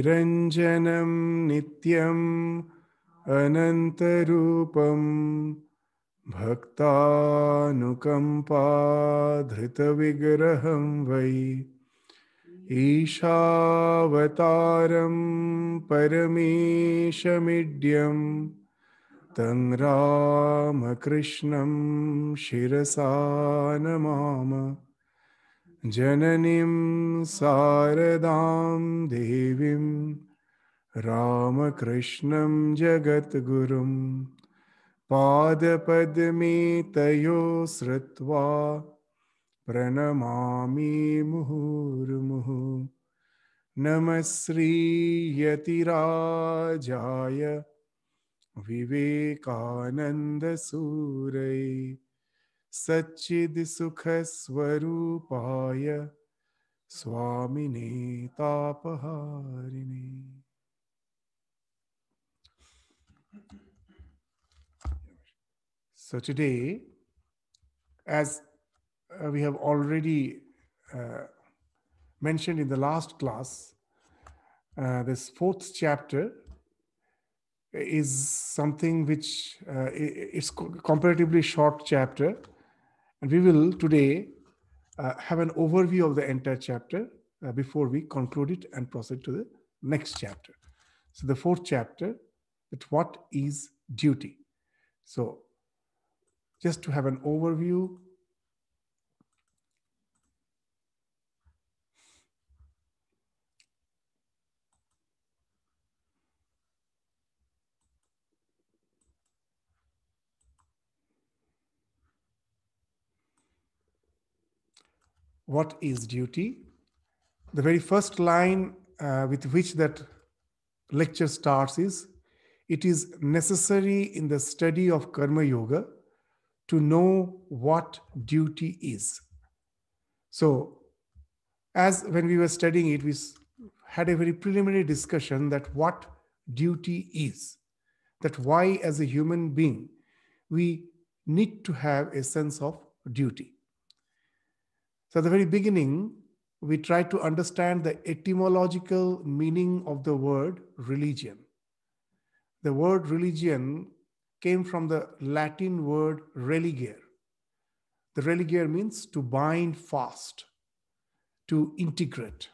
निरञ्जनं नित्यम् अनन्तरूपं भक्तानुकम्पाधृतविग्रहं वै ईशावतारं परमेशमिड्यं तं रामकृष्णं शिरसा नमाम। जननीं शारदां देवीं रामकृष्णं जगद्गुरुं पादपद्मे तयो श्रुत्वा प्रणमामि मुहुर्मुहुः नमः श्रीयतिराजाय विवेकानन्दसूरै सच्चिद्सुखस्वरूपाय स्वामिने तापहारिणे So today, as uh, we have already uh, mentioned in the last class, uh, this fourth chapter is something which uh, i- it's co- comparatively short chapter, and we will today uh, have an overview of the entire chapter uh, before we conclude it and proceed to the next chapter. So the fourth chapter, that what is duty? So just to have an overview what is duty. The very first line uh, with which that lecture starts is it is necessary in the study of karma yoga to know what duty is. So as when we were studying it we had a very preliminary discussion that what duty is that why as a human being we need to have a sense of duty so, at the very beginning, we tried to understand the etymological meaning of the word religion. The word religion came from the Latin word religare. The religare means to bind fast, to integrate.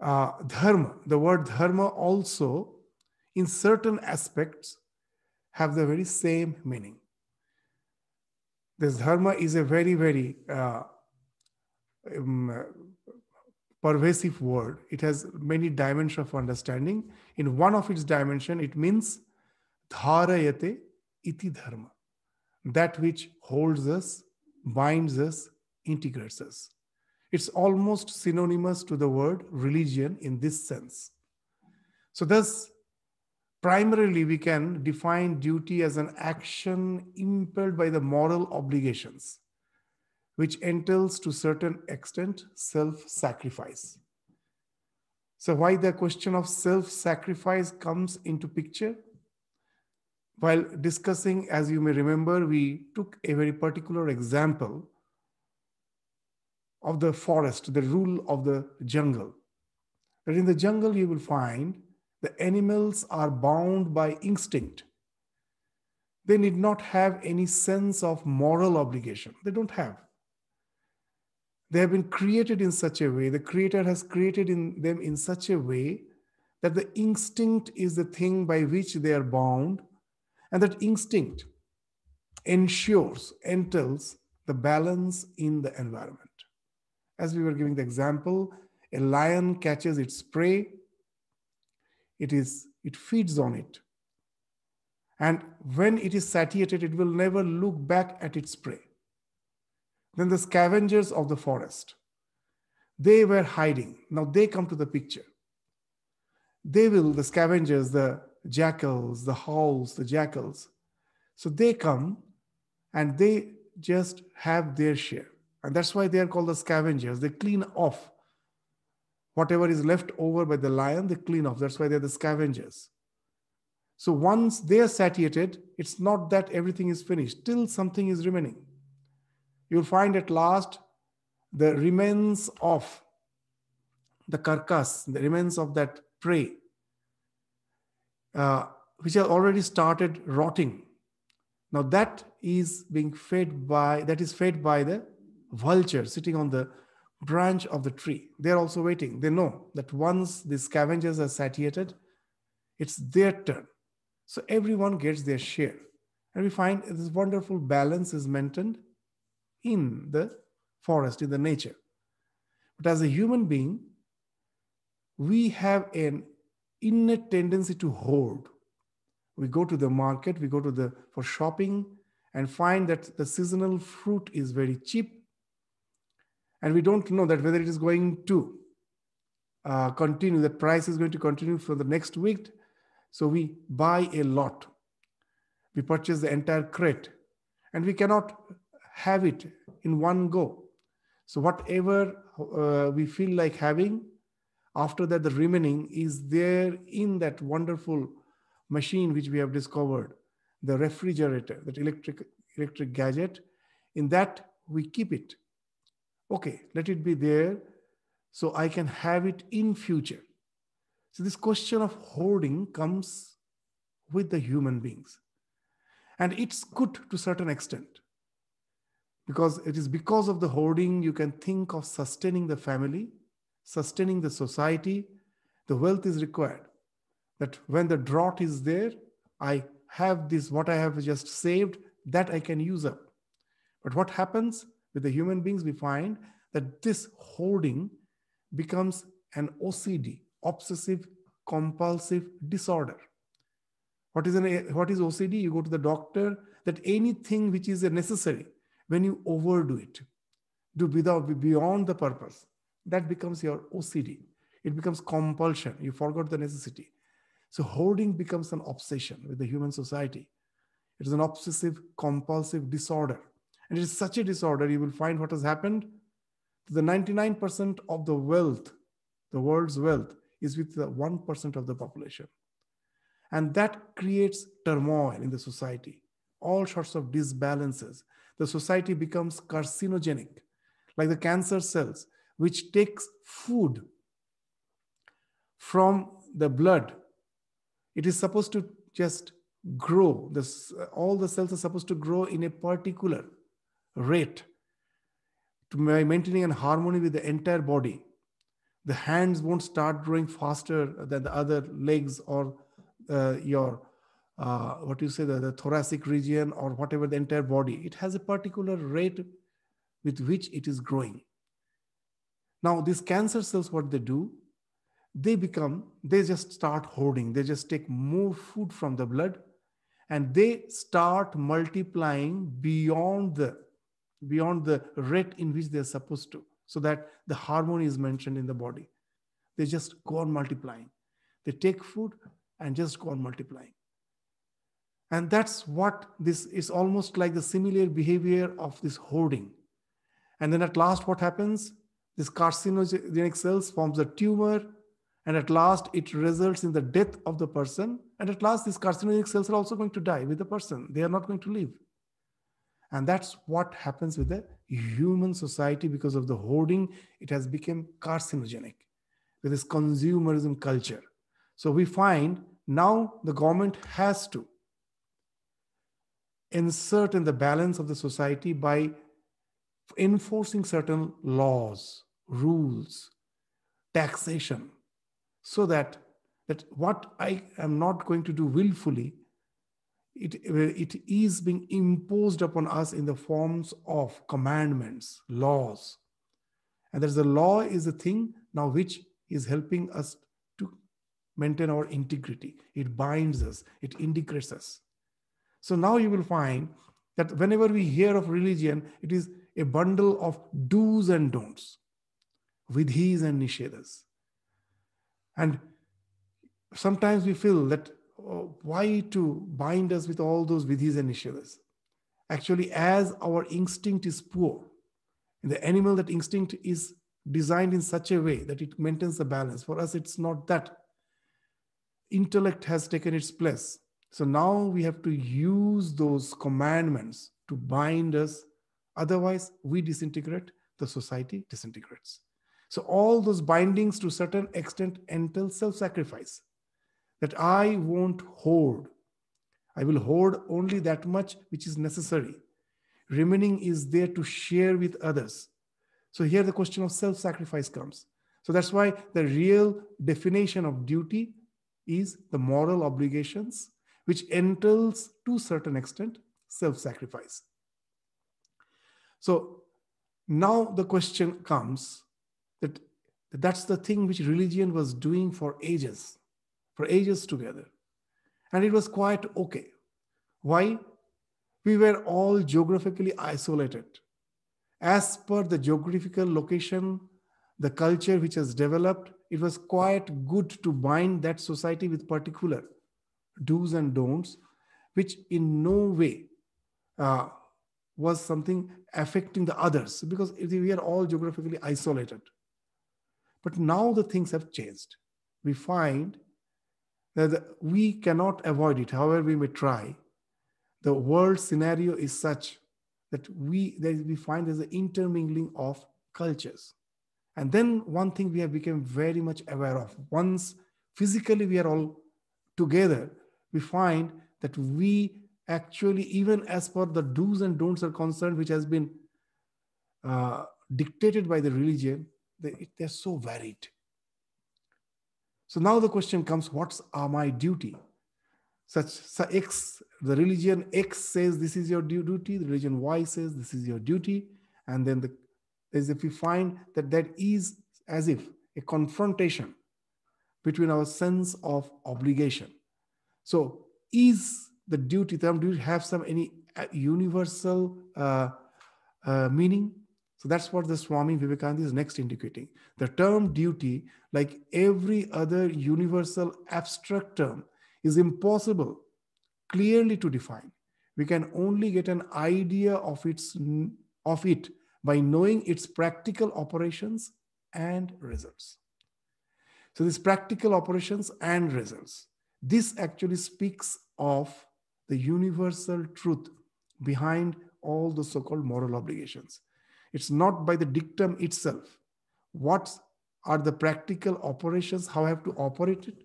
Uh, dharma, the word dharma also, in certain aspects, have the very same meaning. This dharma is a very, very uh, um, pervasive word. It has many dimensions of understanding. In one of its dimension, it means dharayate iti dharma, that which holds us, binds us, integrates us. It's almost synonymous to the word religion in this sense. So, thus, primarily we can define duty as an action impelled by the moral obligations which entails to certain extent self-sacrifice. So why the question of self-sacrifice comes into picture? While discussing as you may remember we took a very particular example of the forest the rule of the jungle. That in the jungle you will find the animals are bound by instinct. They need not have any sense of moral obligation. They don't have they have been created in such a way. The creator has created in them in such a way that the instinct is the thing by which they are bound and that instinct ensures entails the balance in the environment. As we were giving the example a lion catches its prey it is it feeds on it and when it is satiated it will never look back at its prey then the scavengers of the forest. They were hiding. Now they come to the picture. They will the scavengers the jackals the howls the jackals. So they come and they just have their share. And that's why they are called the scavengers. They clean off whatever is left over by the lion they clean off. That's why they're the scavengers. So once they are satiated it's not that everything is finished. Still something is remaining you'll find at last the remains of the carcass, the remains of that prey, uh, which have already started rotting. Now that is being fed by, that is fed by the vulture sitting on the branch of the tree. They're also waiting. They know that once the scavengers are satiated, it's their turn. So everyone gets their share. And we find this wonderful balance is maintained in the forest, in the nature. But as a human being, we have an innate tendency to hoard. We go to the market, we go to the for shopping and find that the seasonal fruit is very cheap. And we don't know that whether it is going to uh, continue, the price is going to continue for the next week. So we buy a lot. We purchase the entire crate and we cannot have it in one go. So whatever uh, we feel like having, after that the remaining is there in that wonderful machine which we have discovered, the refrigerator, that electric electric gadget. In that we keep it. Okay, let it be there so I can have it in future. So this question of hoarding comes with the human beings. And it's good to certain extent because it is because of the hoarding you can think of sustaining the family sustaining the society. The wealth is required. That when the drought is there i have this what i have just saved that i can use up. But what happens with the human beings we find that this hoarding becomes an ocd obsessive compulsive disorder. What is an what is ocd you go to the doctor that anything which is necessary when you overdo it, do without beyond the purpose, that becomes your OCD. It becomes compulsion. You forgot the necessity. So hoarding becomes an obsession with the human society. It is an obsessive compulsive disorder. And it is such a disorder, you will find what has happened. The 99% of the wealth, the world's wealth, is with the 1% of the population. And that creates turmoil in the society, all sorts of disbalances the society becomes carcinogenic, like the cancer cells, which takes food from the blood. It is supposed to just grow. This, all the cells are supposed to grow in a particular rate to maintaining a harmony with the entire body. The hands won't start growing faster than the other legs or uh, your uh, what you say, the, the thoracic region or whatever the entire body, it has a particular rate with which it is growing. Now, these cancer cells, what they do, they become, they just start hoarding. They just take more food from the blood and they start multiplying beyond the beyond the rate in which they're supposed to so that the harmony is mentioned in the body they just go on multiplying they take food and just go on multiplying and that's what this is almost like the similar behavior of this hoarding. And then at last, what happens? This carcinogenic cells forms a tumor, and at last it results in the death of the person. And at last, these carcinogenic cells are also going to die with the person. They are not going to live. And that's what happens with the human society because of the hoarding. It has become carcinogenic with this consumerism culture. So we find now the government has to insert in the balance of the society by enforcing certain laws, rules, taxation, so that, that what I am not going to do willfully, it, it is being imposed upon us in the forms of commandments, laws. And there's the law is a thing now which is helping us to maintain our integrity. It binds us, it indicates us. So now you will find that whenever we hear of religion, it is a bundle of do's and don'ts, vidhis and nishedas. And sometimes we feel that oh, why to bind us with all those vidhis and nishedas? Actually, as our instinct is poor, in the animal, that instinct is designed in such a way that it maintains the balance. For us, it's not that. Intellect has taken its place. So now we have to use those commandments to bind us. Otherwise, we disintegrate, the society disintegrates. So all those bindings to certain extent entail self-sacrifice. That I won't hoard. I will hoard only that much which is necessary. Remaining is there to share with others. So here the question of self-sacrifice comes. So that's why the real definition of duty is the moral obligations, which entails to certain extent self-sacrifice. So now the question comes that that's the thing which religion was doing for ages, for ages together. And it was quite okay. Why? We were all geographically isolated. As per the geographical location, the culture which has developed, it was quite good to bind that society with particular do's and don'ts, which in no way uh, was something affecting the others because we are all geographically isolated. But now the things have changed. We find that we cannot avoid it, however, we may try. The world scenario is such that we, that we find there's an intermingling of cultures. And then one thing we have become very much aware of once physically we are all together, we find that we actually, even as per the do's and don'ts are concerned, which has been uh, dictated by the religion, they, they're so varied. So now the question comes what's are my duty? Such, such X, the religion X says this is your duty, the religion Y says this is your duty, and then the as if we find that that is as if a confrontation between our sense of obligation. So is the duty term do you have some any uh, universal uh, uh, meaning? So that's what the swami vivekananda is next indicating. The term duty like every other universal abstract term is impossible clearly to define. We can only get an idea of its of it by knowing its practical operations and results. So these practical operations and results this actually speaks of the universal truth behind all the so called moral obligations. It's not by the dictum itself. What are the practical operations, how I have to operate it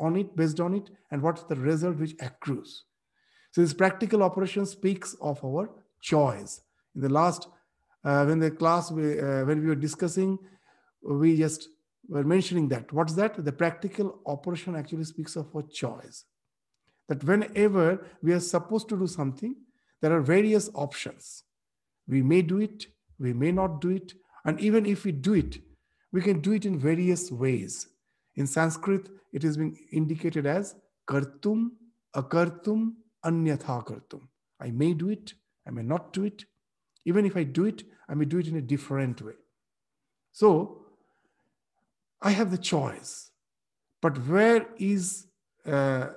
on it, based on it, and what's the result which accrues. So this practical operation speaks of our choice. In the last, uh, when the class, we, uh, when we were discussing, we just were mentioning that. What's that? The practical operation actually speaks of a choice that whenever we are supposed to do something, there are various options. We may do it, we may not do it, and even if we do it, we can do it in various ways. In Sanskrit, it is being indicated as kartum, akartum, anyatha kartum. I may do it, I may not do it. Even if I do it, I may do it in a different way. So I have the choice. But where is uh,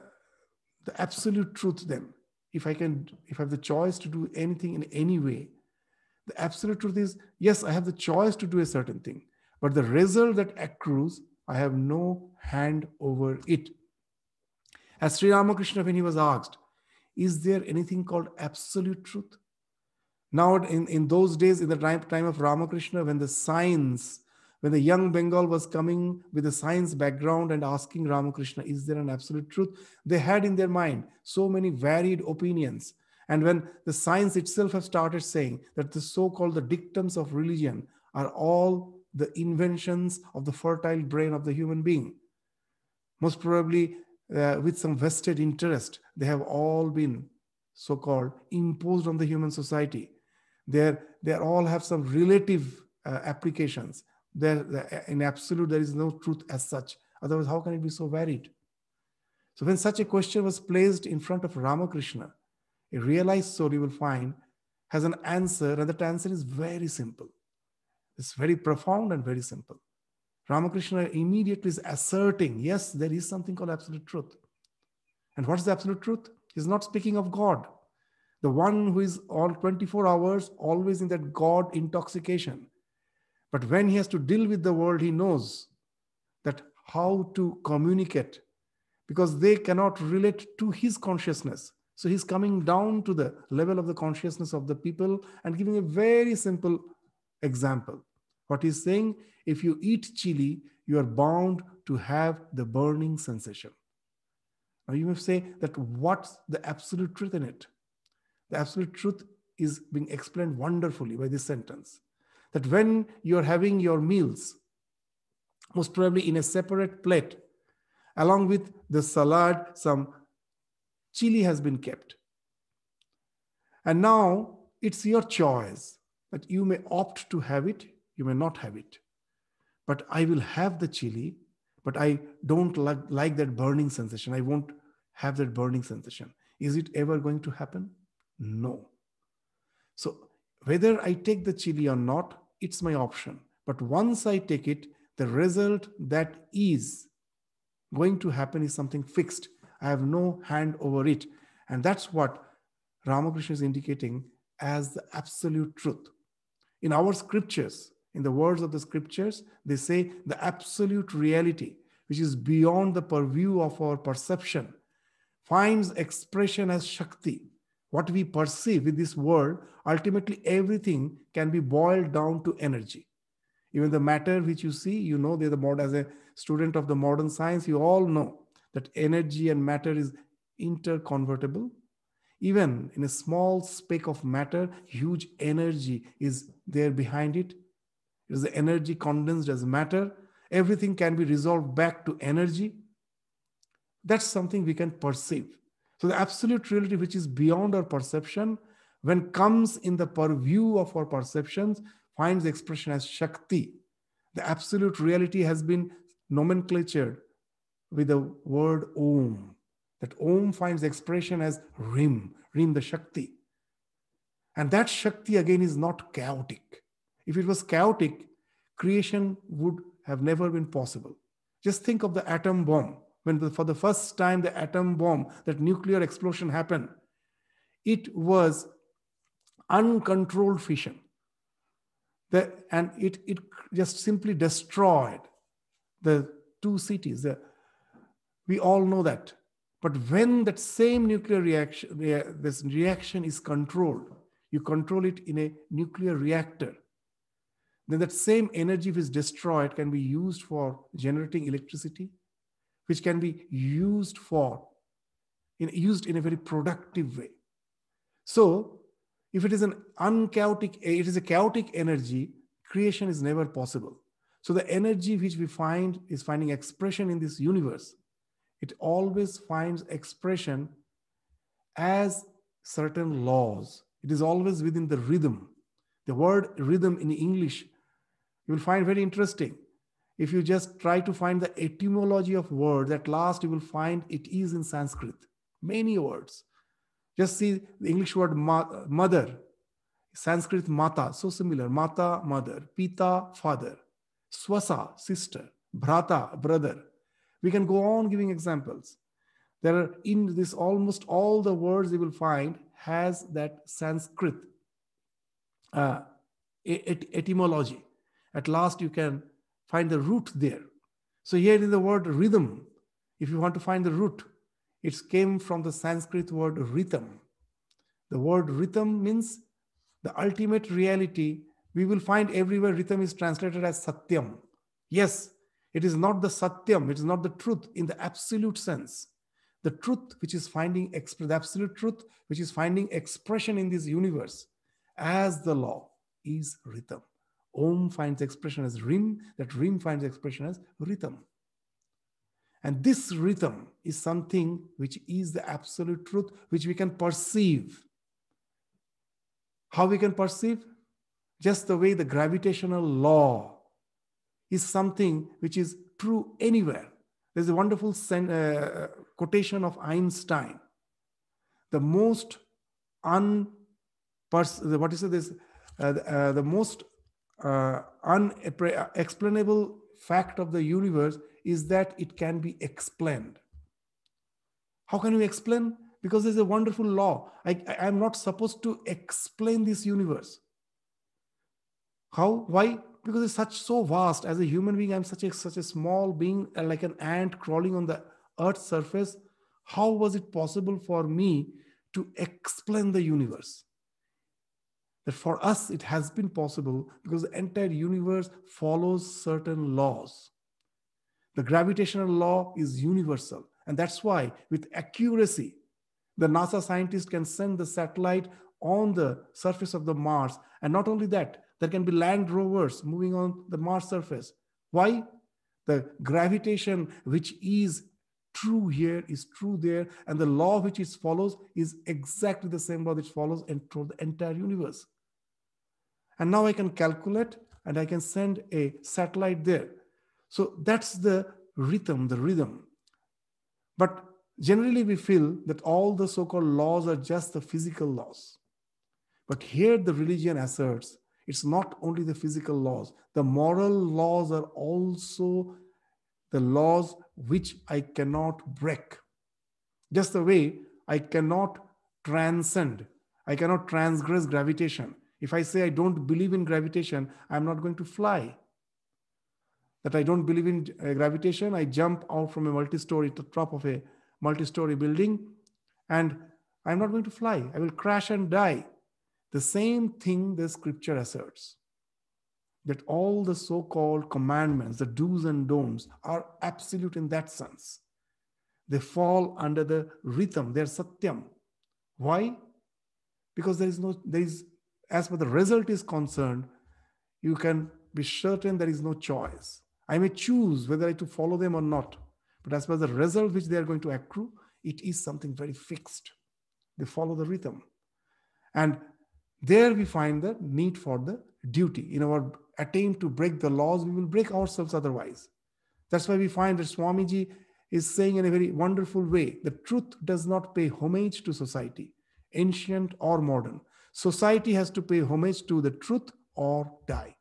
the absolute truth then? If i can if i have the choice to do anything in any way the absolute truth is yes i have the choice to do a certain thing. But the result that accrues i have no hand over it. As sri ramakrishna when he was asked is there anything called absolute truth? Now in, in those days in the time, time of ramakrishna when the science when the young Bengal was coming with a science background and asking Ramakrishna, is there an absolute truth? They had in their mind so many varied opinions. And when the science itself have started saying that the so-called the dictums of religion are all the inventions of the fertile brain of the human being, most probably uh, with some vested interest, they have all been so-called imposed on the human society. They're, they all have some relative uh, applications there in absolute there is no truth as such. Otherwise how can it be so varied? So when such a question was placed in front of ramakrishna a realized soul you will find has an answer and that answer is very simple. It's very profound and very simple. Ramakrishna immediately is asserting yes there is something called absolute truth. And what's the absolute truth? He's not speaking of god. The one who is all 24 hours always in that god intoxication but when he has to deal with the world, he knows that how to communicate because they cannot relate to his consciousness. So he's coming down to the level of the consciousness of the people and giving a very simple example What he's saying, if you eat chili, you are bound to have the burning sensation. Now you may say that what's the absolute truth in it? The absolute truth is being explained wonderfully by this sentence. That when you're having your meals, most probably in a separate plate, along with the salad, some chili has been kept. And now it's your choice that you may opt to have it, you may not have it. But I will have the chili, but I don't like, like that burning sensation. I won't have that burning sensation. Is it ever going to happen? No. So whether I take the chili or not, it's my option. But once I take it, the result that is going to happen is something fixed. I have no hand over it. And that's what Ramakrishna is indicating as the absolute truth. In our scriptures, in the words of the scriptures, they say the absolute reality, which is beyond the purview of our perception, finds expression as Shakti. What we perceive in this world, ultimately everything can be boiled down to energy. Even the matter which you see, you know, the mod as a student of the modern science, you all know that energy and matter is interconvertible. Even in a small speck of matter, huge energy is there behind it. It is the energy condensed as matter. Everything can be resolved back to energy. That's something we can perceive. So the absolute reality, which is beyond our perception, when comes in the purview of our perceptions, finds expression as Shakti. The absolute reality has been nomenclatured with the word Om. That Om finds expression as Hrim, Hrim the Shakti. And that Shakti again is not chaotic. If it was chaotic, creation would have never been possible. Just think of the atom bomb when the, for the first time the atom bomb, that nuclear explosion happened, it was uncontrolled fission. The, and it, it just simply destroyed the two cities. The, we all know that. But when that same nuclear reaction, this reaction is controlled, you control it in a nuclear reactor, then that same energy which is destroyed can be used for generating electricity, which can be used for in, used in a very productive way. So if it is an unchaotic it is a chaotic energy creation is never possible. So the energy which we find is finding expression in this universe it always finds expression as certain laws. It is always within the rhythm. The word rhythm in english you will find very interesting if you just try to find the etymology of words, at last you will find it is in Sanskrit. Many words. Just see the English word mother, Sanskrit mata, so similar. Mata, mother, pita, father, swasa, sister, bhrata, brother. We can go on giving examples. There are in this almost all the words you will find has that Sanskrit uh, et etymology. At last you can find the root there. So here in the word rhythm, if you want to find the root, it came from the Sanskrit word ritam. The word ritam means the ultimate reality. We will find everywhere ritam is translated as satyam. Yes, it is not the satyam, it is not the truth in the absolute sense. The truth which is finding exp- the absolute truth which is finding expression in this universe as the law is ritam. Om finds expression as Hrim, that Hrim finds expression as ritam. And this ritam is something which is the absolute truth, which we can perceive. How we can perceive? Just the way the gravitational law is something which is true anywhere. There's a wonderful uh, quotation of Einstein. The most un what is? This uh, uh, the most uh, unexplainable fact of the universe is that it can be explained. How can we explain? Because there's a wonderful law. I, I, am not supposed to explain this universe. How? Why? Because it's such so vast. As a human being, I'm such a such a small being, uh, like an ant crawling on the earth's surface. How was it possible for me to explain the universe? That for us it has been possible because the entire universe follows certain laws. The gravitational law is universal. And that's why, with accuracy, the NASA scientists can send the satellite on the surface of the Mars. And not only that, there can be land rovers moving on the Mars surface. Why? The gravitation, which is true here, is true there, and the law which it follows is exactly the same law that follows through the entire universe. And now I can calculate and I can send a satellite there. So that's the rhythm, the rhythm. But generally, we feel that all the so called laws are just the physical laws. But here, the religion asserts it's not only the physical laws, the moral laws are also the laws which I cannot break. Just the way I cannot transcend, I cannot transgress gravitation. If I say I don't believe in gravitation, I'm not going to fly. That I don't believe in uh, gravitation, I jump out from a multi story to top of a multi story building and I'm not going to fly. I will crash and die. The same thing the scripture asserts that all the so called commandments, the do's and don'ts, are absolute in that sense. They fall under the ritam, they're satyam. Why? Because there is no, there is, as far the result is concerned, you can be certain there is no choice. I may choose whether I to follow them or not. But as far as the result which they are going to accrue, it is something very fixed. They follow the ritam. And there we find the need for the duty. In our attempt to break the laws, we will break ourselves otherwise. That's why we find that Swamiji is saying in a very wonderful way the truth does not pay homage to society, ancient or modern. Society has to pay homage to the truth or die.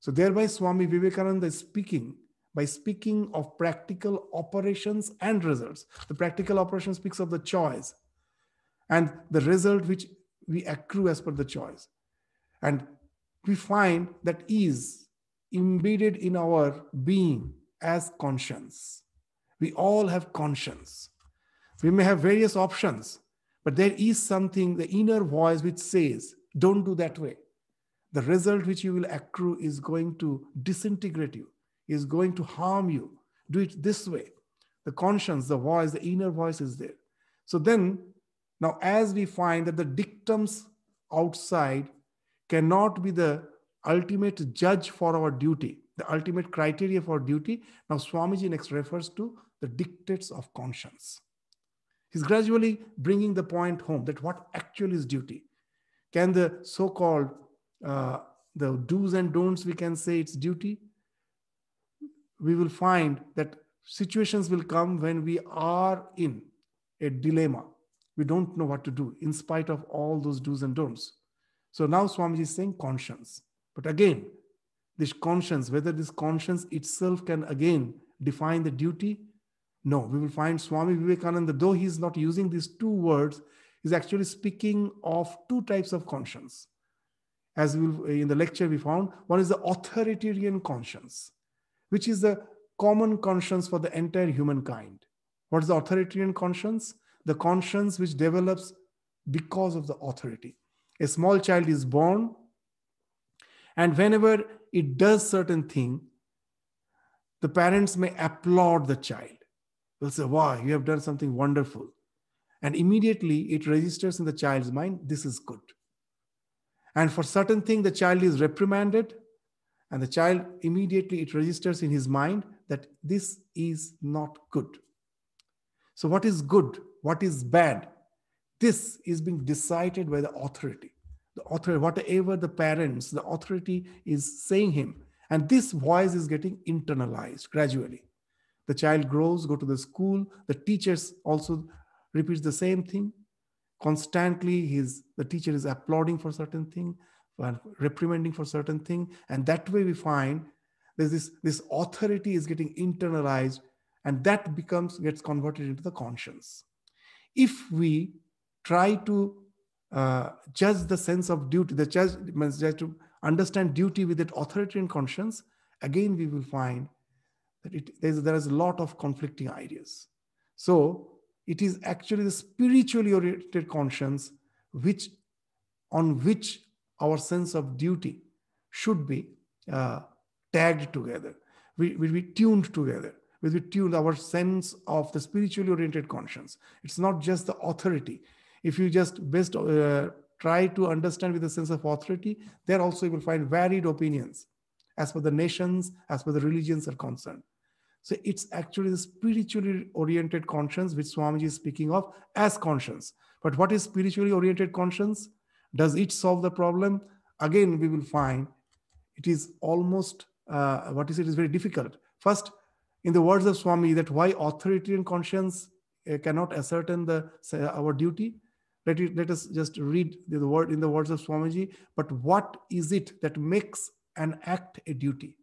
So, thereby, Swami Vivekananda is speaking by speaking of practical operations and results. The practical operation speaks of the choice and the result which we accrue as per the choice. And we find that is embedded in our being as conscience. We all have conscience. We may have various options, but there is something, the inner voice which says, don't do that way. The result which you will accrue is going to disintegrate you, is going to harm you. Do it this way. The conscience, the voice, the inner voice is there. So then now, as we find that the dictums outside cannot be the ultimate judge for our duty, the ultimate criteria for duty, now Swamiji next refers to the dictates of conscience. He's gradually bringing the point home that what actually is duty. Can the so-called uh, the do's and don'ts we can say it's duty? We will find that situations will come when we are in a dilemma we don't know what to do in spite of all those do's and don'ts. So now Swamiji is saying conscience. But again, this conscience, whether this conscience itself can again define the duty, no. We will find Swami Vivekananda, though he is not using these two words, is actually speaking of two types of conscience. As we in the lecture we found, one is the authoritarian conscience, which is the common conscience for the entire humankind. What is the authoritarian conscience? the conscience which develops because of the authority. A small child is born, and whenever it does certain thing, the parents may applaud the child. They'll say, Wow, you have done something wonderful. And immediately it registers in the child's mind, this is good. And for certain thing, the child is reprimanded, and the child immediately it registers in his mind that this is not good. So, what is good? what is bad. This is being decided by the authority. The authority, whatever the parents, the authority is saying him. And this voice is getting internalized gradually. The child grows, go to the school. The teachers also repeats the same thing. Constantly, his the teacher is applauding for certain thing, and reprimanding for certain thing, and that way we find there's this this authority is getting internalized, and that becomes gets converted into the conscience if we try to uh, judge the sense of duty, the judge judge to understand duty with that authoritarian conscience, again we will find it, there's, there is a lot of conflicting ideas. So it is actually the spiritually oriented conscience which on which our sense of duty should be uh, tagged together. We will be tuned together. Will be tuned our sense of the spiritually oriented conscience. It's not just the authority. If you just best uh, try to understand with a sense of authority, there also you will find varied opinions as per the nations, as per the religions are concerned. So it's actually the spiritually oriented conscience which Swamiji is speaking of as conscience. But what is spiritually oriented conscience? Does it solve the problem? Again, we will find it is almost uh, what is it is very difficult. First, in the words of Swami, that why authoritarian conscience uh, cannot ascertain the our duty. Let, it, let us just read the, the word in the words of Swamiji. But what is it that makes an act a duty?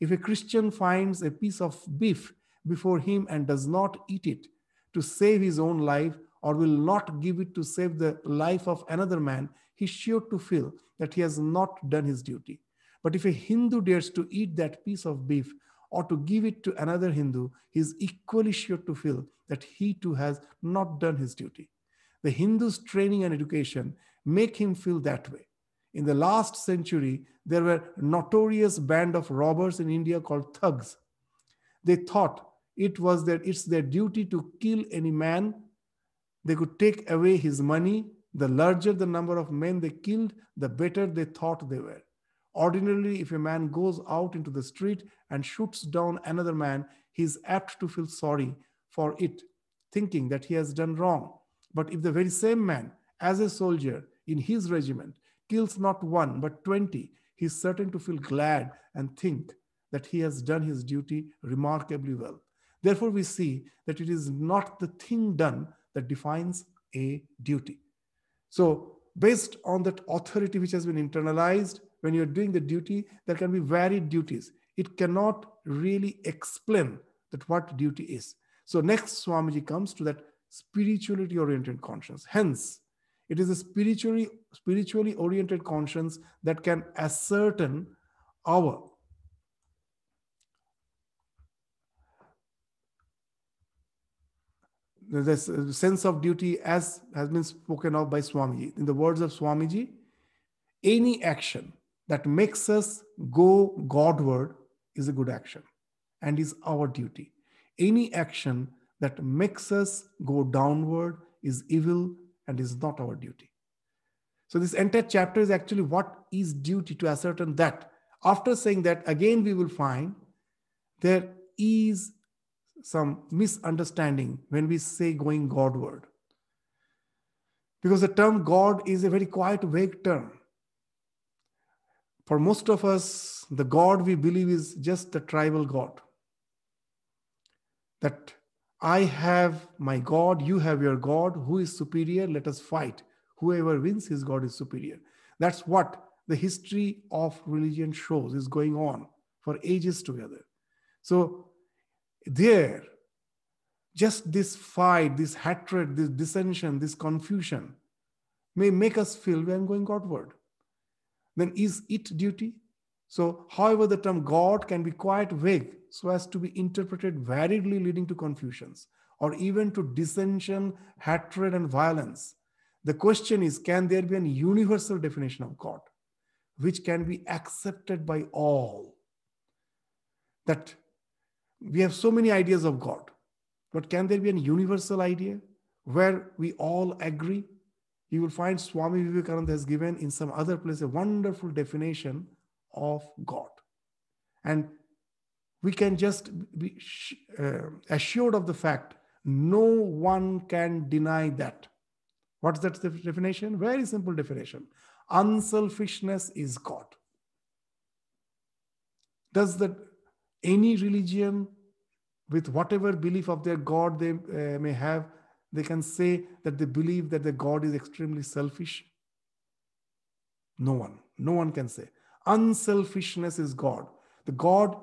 If a Christian finds a piece of beef before him and does not eat it to save his own life, or will not give it to save the life of another man, he's sure to feel that he has not done his duty. But if a Hindu dares to eat that piece of beef or to give it to another Hindu, he is equally sure to feel that he too has not done his duty. The Hindu's training and education make him feel that way. In the last century, there were notorious band of robbers in India called thugs. They thought it was their, it's their duty to kill any man they could take away his money. The larger the number of men they killed, the better they thought they were. Ordinarily, if a man goes out into the street and shoots down another man, he is apt to feel sorry for it, thinking that he has done wrong. But if the very same man, as a soldier in his regiment, kills not one but 20, he is certain to feel glad and think that he has done his duty remarkably well. Therefore, we see that it is not the thing done that defines a duty. So, based on that authority which has been internalized, when you're doing the duty, there can be varied duties. It cannot really explain that what duty is. So, next Swamiji comes to that spirituality oriented conscience. Hence, it is a spiritually spiritually oriented conscience that can ascertain our this uh, sense of duty as has been spoken of by Swamiji. In the words of Swamiji, any action that makes us go Godward is a good action and is our duty. Any action that makes us go downward is evil and is not our duty. So, this entire chapter is actually what is duty to ascertain that. After saying that, again, we will find there is some misunderstanding when we say going Godward. Because the term God is a very quiet, vague term. For most of us, the God we believe is just the tribal God. That I have my God, you have your God, who is superior, let us fight. Whoever wins, his God is superior. That's what the history of religion shows is going on for ages together. So there, just this fight, this hatred, this dissension, this confusion may make us feel we are going Godward. Then is it duty? So, however, the term God can be quite vague so as to be interpreted variedly, leading to confusions or even to dissension, hatred, and violence. The question is can there be a universal definition of God which can be accepted by all? That we have so many ideas of God, but can there be a universal idea where we all agree? You will find Swami Vivekananda has given in some other place a wonderful definition of God. And we can just be uh, assured of the fact no one can deny that. What's that definition? Very simple definition. Unselfishness is God. Does that any religion with whatever belief of their god they uh, may have they can say that they believe that the god is extremely selfish no one no one can say unselfishness is god the god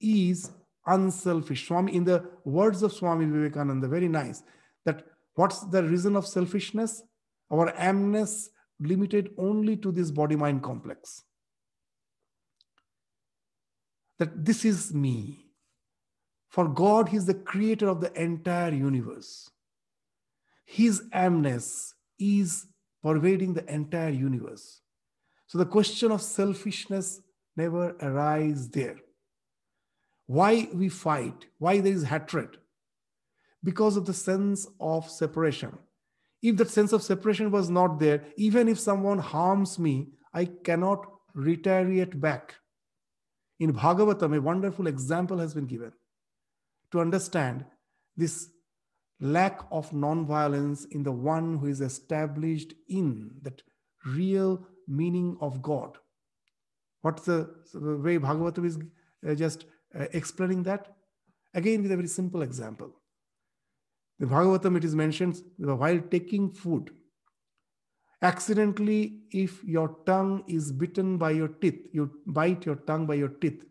is unselfish swami in the words of swami vivekananda very nice that what's the reason of selfishness our amness limited only to this body mind complex that this is me. For God, He's the creator of the entire universe. His amness is pervading the entire universe. So the question of selfishness never arises there. Why we fight? Why there is hatred? Because of the sense of separation. If that sense of separation was not there, even if someone harms me, I cannot retaliate back. In Bhagavatam, a wonderful example has been given to understand this lack of non-violence in the one who is established in that real meaning of God. What's the, way Bhagavatam is uh, just uh, explaining that? Again, with a very simple example. The Bhagavatam, it is mentioned while taking food, accidentally, if your tongue is bitten by your teeth, you bite your tongue by your teeth,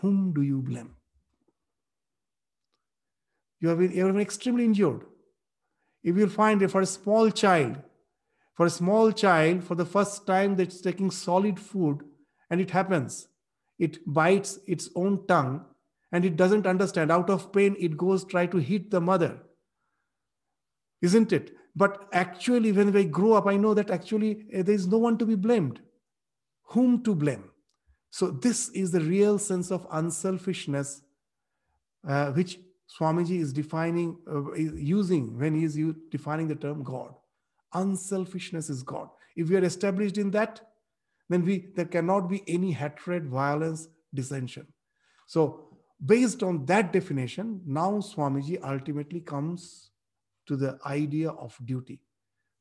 whom do you blame? You have been, you have been extremely injured. If you find for a small child, for a small child, for the first time that's taking solid food, and it happens, it bites its own tongue and it doesn't understand. Out of pain, it goes try to hit the mother. Isn't it? But actually, when I grow up, I know that actually eh, there is no one to be blamed. Whom to blame? So, this is the real sense of unselfishness, uh, which Swamiji is defining, uh, is using when he is defining the term God. Unselfishness is God. If we are established in that, then we there cannot be any hatred, violence, dissension. So, based on that definition, now Swamiji ultimately comes to the idea of duty.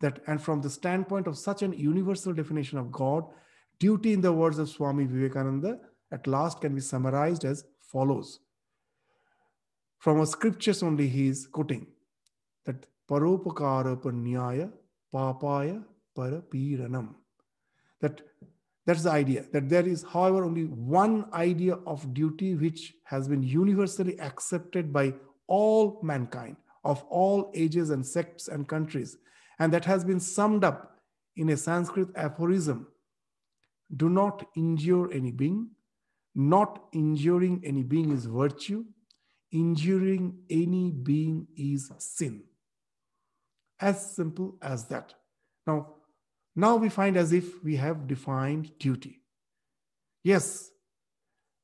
That and from the standpoint of such an universal definition of God, duty in the words of Swami Vivekananda at last can be summarized as follows from a scriptures only he is quoting that paropakara panyaya papaya parapiranam. That that's the idea that there is, however, only one idea of duty which has been universally accepted by all mankind of all ages and sects and countries, and that has been summed up in a Sanskrit aphorism do not injure any being, not injuring any being is virtue, injuring any being is sin. As simple as that. Now, now we find as if we have defined duty. Yes,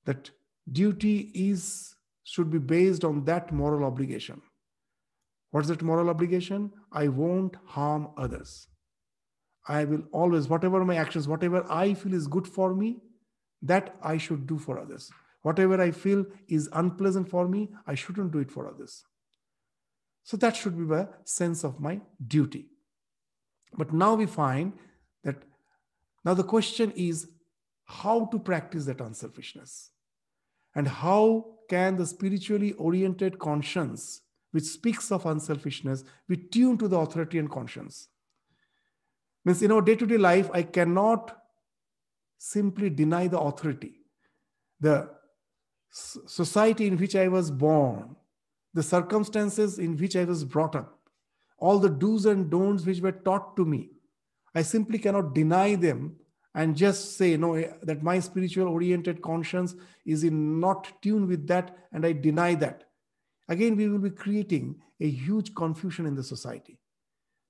that duty is should be based on that moral obligation. What's that moral obligation? I won't harm others. I will always, whatever my actions, whatever I feel is good for me, that I should do for others. Whatever I feel is unpleasant for me, I shouldn't do it for others. So that should be the sense of my duty. But now we find that now the question is how to practice that unselfishness and how can the spiritually oriented conscience which speaks of unselfishness be tuned to the authority and conscience means in our day-to-day life i cannot simply deny the authority the society in which I was born, the circumstances in which I was brought up, all the do's and don'ts which were taught to me, I simply cannot deny them and just say, no, eh, that my spiritual oriented conscience is in not tune with that and I deny that. Again, we will be creating a huge confusion in the society.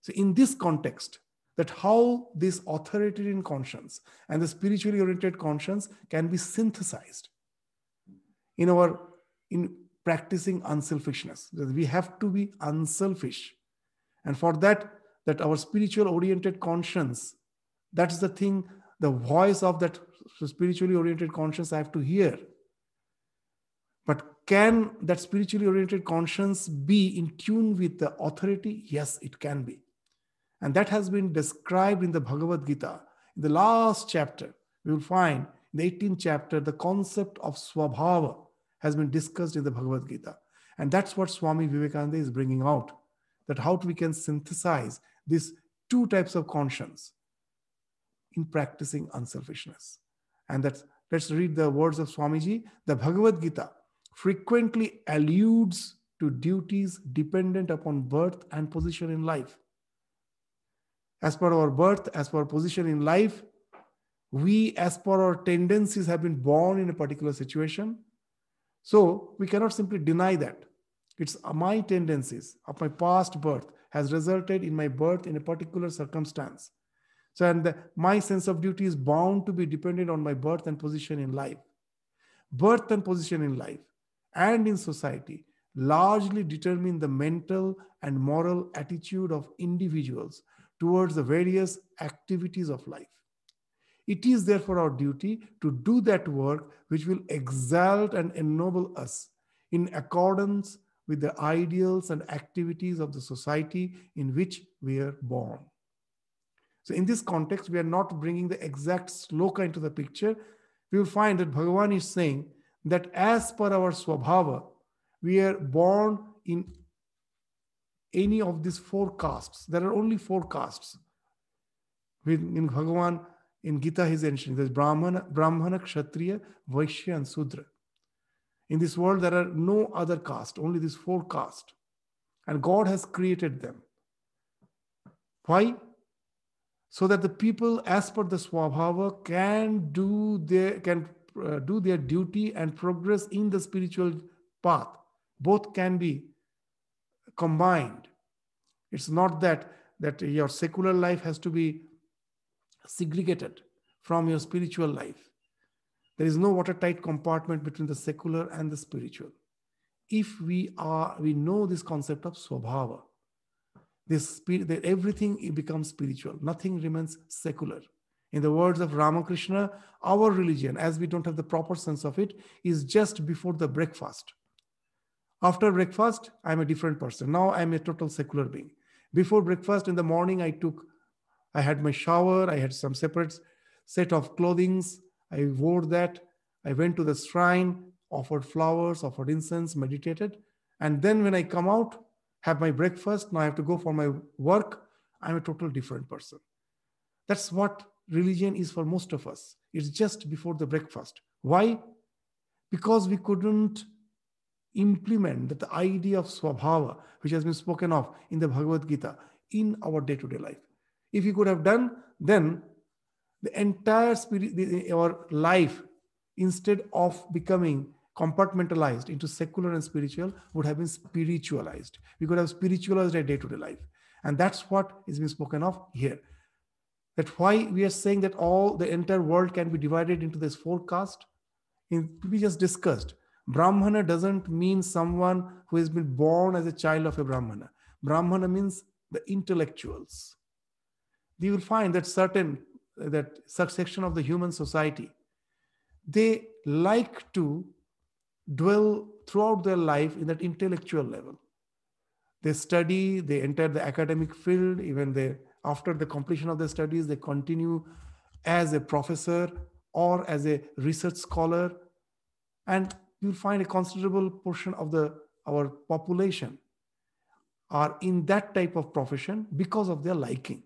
So, in this context, that how this authoritarian conscience and the spiritually oriented conscience can be synthesized in our in practicing unselfishness. We have to be unselfish. And for that that our spiritual oriented conscience that's the thing the voice of that spiritually oriented conscience i have to hear. But can that spiritually oriented conscience be in tune with the authority? Yes it can be. And that has been described in the bhagavad gita. In the last chapter we will find in the 18th chapter the concept of swabhava has been discussed in the Bhagavad Gita. And that's what Swami Vivekananda is bringing out that how we can synthesize these two types of conscience in practicing unselfishness. And that's, let's read the words of Swamiji. The Bhagavad Gita frequently alludes to duties dependent upon birth and position in life. As per our birth, as per position in life, we, as per our tendencies, have been born in a particular situation so we cannot simply deny that. It's my tendencies of my past birth has resulted in my birth in a particular circumstance. So, and the, my sense of duty is bound to be dependent on my birth and position in life. Birth and position in life and in society largely determine the mental and moral attitude of individuals towards the various activities of life. It is therefore our duty to do that work which will exalt and ennoble us in accordance with the ideals and activities of the society in which we are born. So, in this context, we are not bringing the exact sloka into the picture. We will find that Bhagavan is saying that as per our swabhava, we are born in any of these four castes. There are only four castes. In Bhagavan, in Gita, he's mentioning there's Brahmana, Brahmana, Kshatriya, Vaishya, and Sudra. In this world, there are no other caste, only these four castes. And God has created them. Why? So that the people, as per the Swabhava, can do their can uh, do their duty and progress in the spiritual path. Both can be combined. It's not that that your secular life has to be segregated from your spiritual life. There is no watertight compartment between the secular and the spiritual. If we are, we know this concept of swabhava, this spirit, that everything becomes spiritual, nothing remains secular. In the words of Ramakrishna, our religion, as we don't have the proper sense of it, is just before the breakfast. After breakfast, I'm a different person. Now I'm a total secular being. Before breakfast in the morning, I took, I had my shower, I had some separate set of clothings, I wore that. I went to the shrine, offered flowers, offered incense, meditated. And then when I come out, have my breakfast, now I have to go for my work, I'm a total different person. That's what religion is for most of us. It's just before the breakfast. Why? Because we couldn't implement the idea of swabhava, which has been spoken of in the Bhagavad Gita, in our day to day life. If we could have done, then the entire spirit, our life, instead of becoming compartmentalized into secular and spiritual, would have been spiritualized. We could have spiritualized our day to day life. And that's what is being spoken of here. That why we are saying that all the entire world can be divided into this. In, we just discussed. Brahmana doesn't mean someone who has been born as a child of a Brahmana. Brahmana means the intellectuals. You will find that certain that section of the human society, they like to dwell throughout their life in that intellectual level. They study, they enter the academic field, even they, after the completion of their studies, they continue as a professor or as a research scholar. And you'll find a considerable portion of the our population are in that type of profession because of their liking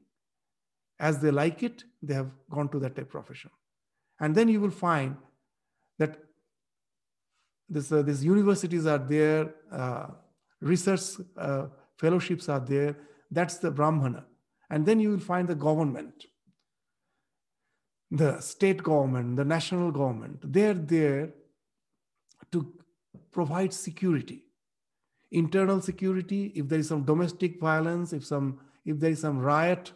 as they like it, they have gone to that type profession. And then you will find that this, uh, these universities are there, uh, research uh, fellowships are there. That's the Brahmana. And then you will find the government, the state government, the national government. They're there to provide security, internal security. If there is some domestic violence, if some if there is some riot,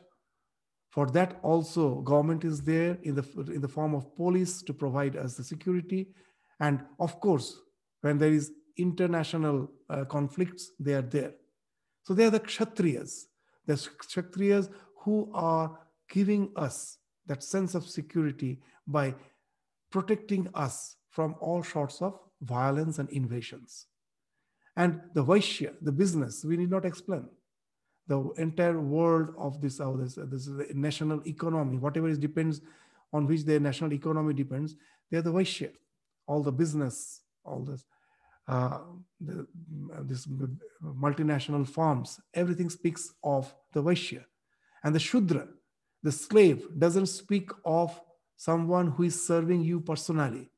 for that also government is there in the, in the form of police to provide us the security. And of course, when there is international uh, conflicts, they are there. So they are the Kshatriyas, the Kshatriyas who are giving us that sense of security by protecting us from all sorts of violence and invasions. And the Vaishya, the business, we need not explain the entire world of this, how this, this is the national economy, whatever is depends on which their national economy depends, they're the Vaishya, all the business, all this, uh, the, this multinational firms, everything speaks of the Vaishya. And the Shudra, the slave, doesn't speak of someone who is serving you personally.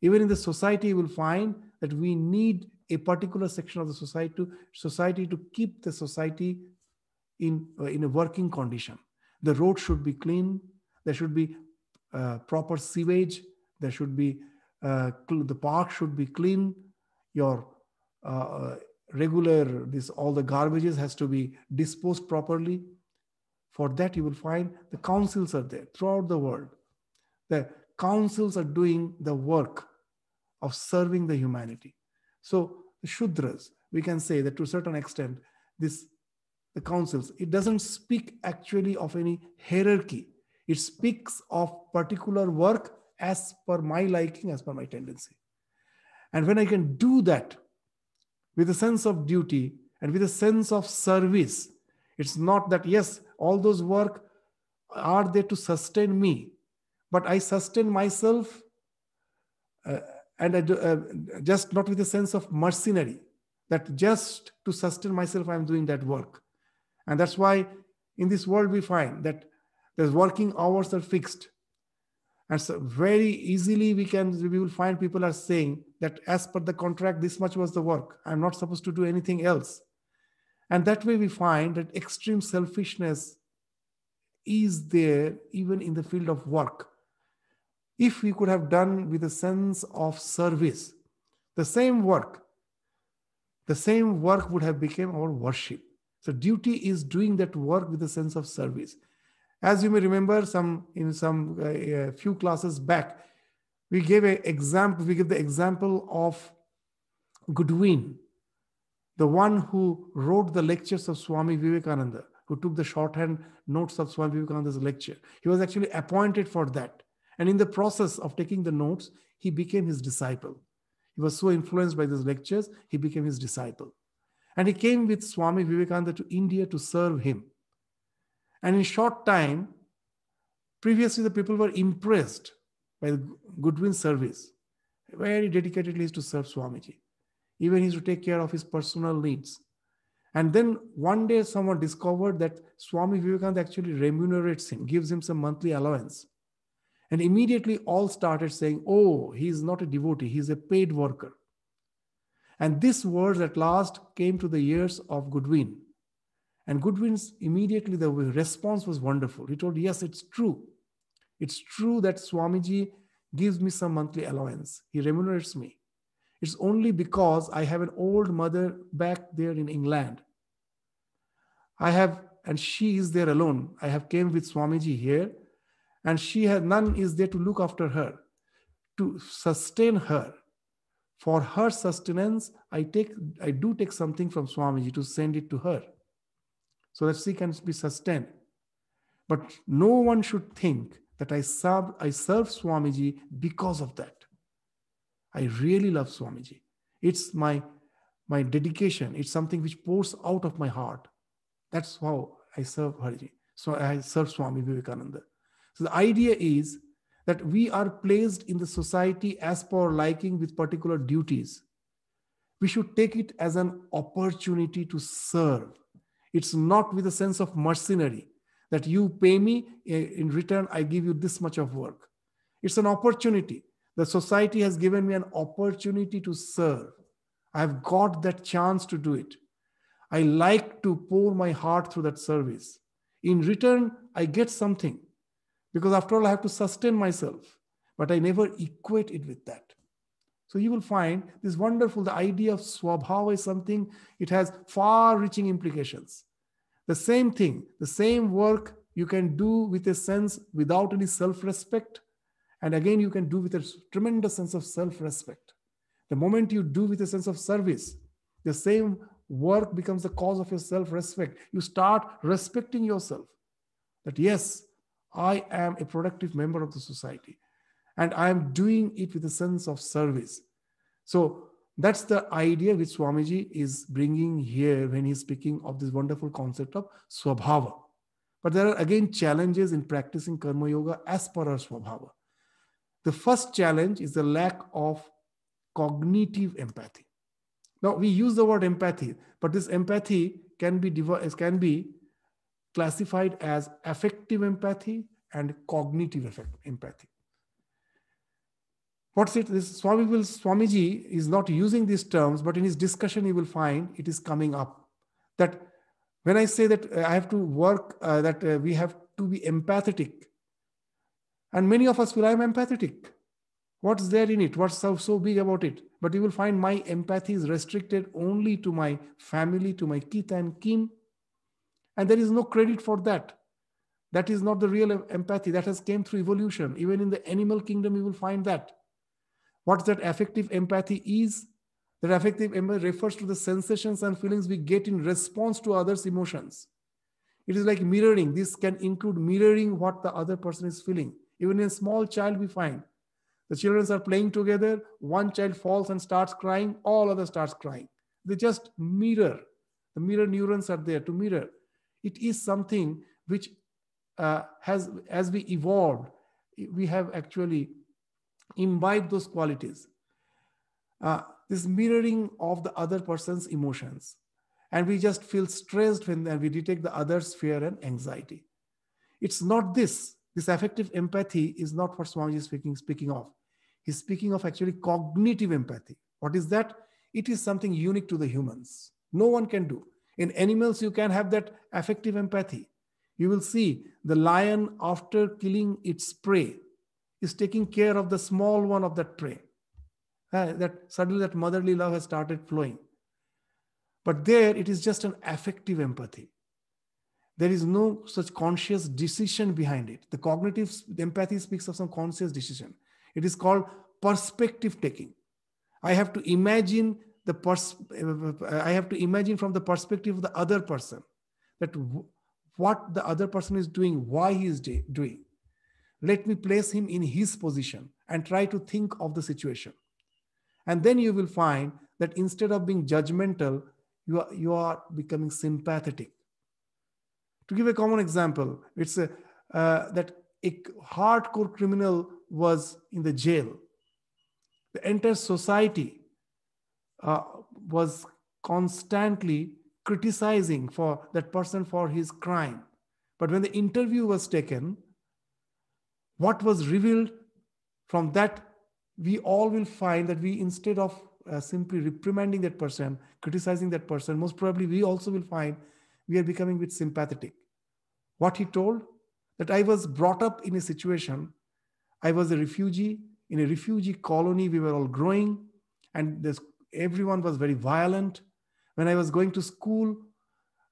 Even in the society, you will find that we need a particular section of the society to, society to keep the society in, uh, in a working condition. The road should be clean. There should be uh, proper sewage. There should be, uh, the park should be clean. Your uh, uh, regular, this all the garbages has to be disposed properly. For that, you will find the councils are there throughout the world. The councils are doing the work of serving the humanity. So, the Shudras, we can say that to a certain extent, this the councils, it doesn't speak actually of any hierarchy. It speaks of particular work as per my liking, as per my tendency. And when I can do that with a sense of duty and with a sense of service, it's not that, yes, all those work are there to sustain me, but I sustain myself uh, and I do, uh, just not with a sense of mercenary, that just to sustain myself, I'm doing that work. And that's why in this world we find that the working hours are fixed. And so very easily we can we will find people are saying that as per the contract, this much was the work. I'm not supposed to do anything else. And that way we find that extreme selfishness is there even in the field of work. If we could have done with a sense of service, the same work, the same work would have become our worship. So duty is doing that work with a sense of service. As you may remember, some in some uh, few classes back, we gave an example. We give the example of Goodwin, the one who wrote the lectures of Swami Vivekananda, who took the shorthand notes of Swami Vivekananda's lecture. He was actually appointed for that. And in the process of taking the notes, he became his disciple. He was so influenced by these lectures, he became his disciple. And he came with Swami Vivekananda to India to serve him. And in short time, previously the people were impressed by the Goodwin's service. Very dedicatedly he used to serve Swamiji. Even he used to take care of his personal needs. And then one day someone discovered that Swami Vivekananda actually remunerates him, gives him some monthly allowance. And immediately all started saying, oh, he is not a devotee, he's a paid worker. And this words at last came to the ears of Goodwin. And Goodwin's immediately the response was wonderful. He told, Yes, it's true. It's true that Swamiji gives me some monthly allowance. He remunerates me. It's only because I have an old mother back there in England. I have, and she is there alone. I have came with Swamiji here, and she has none is there to look after her, to sustain her. For her sustenance, I take, I do take something from Swamiji to send it to her, so that she can be sustained. But no one should think that I serve, I serve Swamiji because of that. I really love Swamiji. It's my, my dedication. It's something which pours out of my heart. That's how I serve Harji. So I serve Swami Vivekananda. So the idea is that we are placed in the society as per liking with particular duties. We should take it as an opportunity to serve. It's not with a sense of mercenary that you pay me eh, in return i give you this much of work. It's an opportunity. The society has given me an opportunity to serve. I've got that chance to do it. I like to pour my heart through that service. In return i get something because after all i have to sustain myself but i never equate it with that so you will find this wonderful the idea of swabhava is something it has far reaching implications the same thing, the same work you can do with a sense without any self respect. And again, you can do with a tremendous sense of self respect. The moment you do with a sense of service, the same work becomes the cause of your self respect. You start respecting yourself that, yes, I am a productive member of the society and I am doing it with a sense of service. So, that's the idea which Swamiji is bringing here when he's speaking of this wonderful concept of Swabhava. But there are again challenges in practicing Karma Yoga as per our Swabhava. The first challenge is the lack of cognitive empathy. Now we use the word empathy, but this empathy can be can be classified as affective empathy and cognitive empathy. What's it? This Swami will, Swamiji is not using these terms, but in his discussion, you will find it is coming up. That when I say that uh, I have to work, uh, that uh, we have to be empathetic, and many of us will, I'm empathetic. What's there in it? What's so, so big about it? But you will find my empathy is restricted only to my family, to my kith and kin. And there is no credit for that. That is not the real empathy. That has came through evolution. Even in the animal kingdom, you will find that. What that affective empathy is, that affective empathy refers to the sensations and feelings we get in response to others' emotions. It is like mirroring. This can include mirroring what the other person is feeling. Even in a small child, we find the children are playing together. One child falls and starts crying, all others starts crying. They just mirror. The mirror neurons are there to mirror. It is something which uh, has, as we evolved, we have actually imbibed those qualities. Uh, this mirroring of the other person's emotions. And we just feel stressed when we detect the other's fear and anxiety. It's not this. This affective empathy is not what Swamiji is speaking, speaking of. He's speaking of actually cognitive empathy. What is that? It is something unique to the humans. No one can do. In animals, you can have that affective empathy. You will see the lion, after killing its prey, is taking care of the small one of that prey. Uh, that suddenly that motherly love has started flowing. But there, it is just an affective empathy. There is no such conscious decision behind it. The cognitive empathy speaks of some conscious decision. It is called perspective taking. I have to imagine the pers- I have to imagine from the perspective of the other person that w- what the other person is doing, why he is de- doing. Let me place him in his position and try to think of the situation. And then you will find that instead of being judgmental, you are, you are becoming sympathetic. To give a common example, it's a, uh, that a hardcore criminal was in the jail. The entire society uh, was constantly criticizing for that person for his crime. But when the interview was taken, what was revealed from that, we all will find that we, instead of uh, simply reprimanding that person, criticizing that person, most probably we also will find we are becoming a bit sympathetic. What he told, that I was brought up in a situation, I was a refugee in a refugee colony. We were all growing, and this, everyone was very violent. When I was going to school,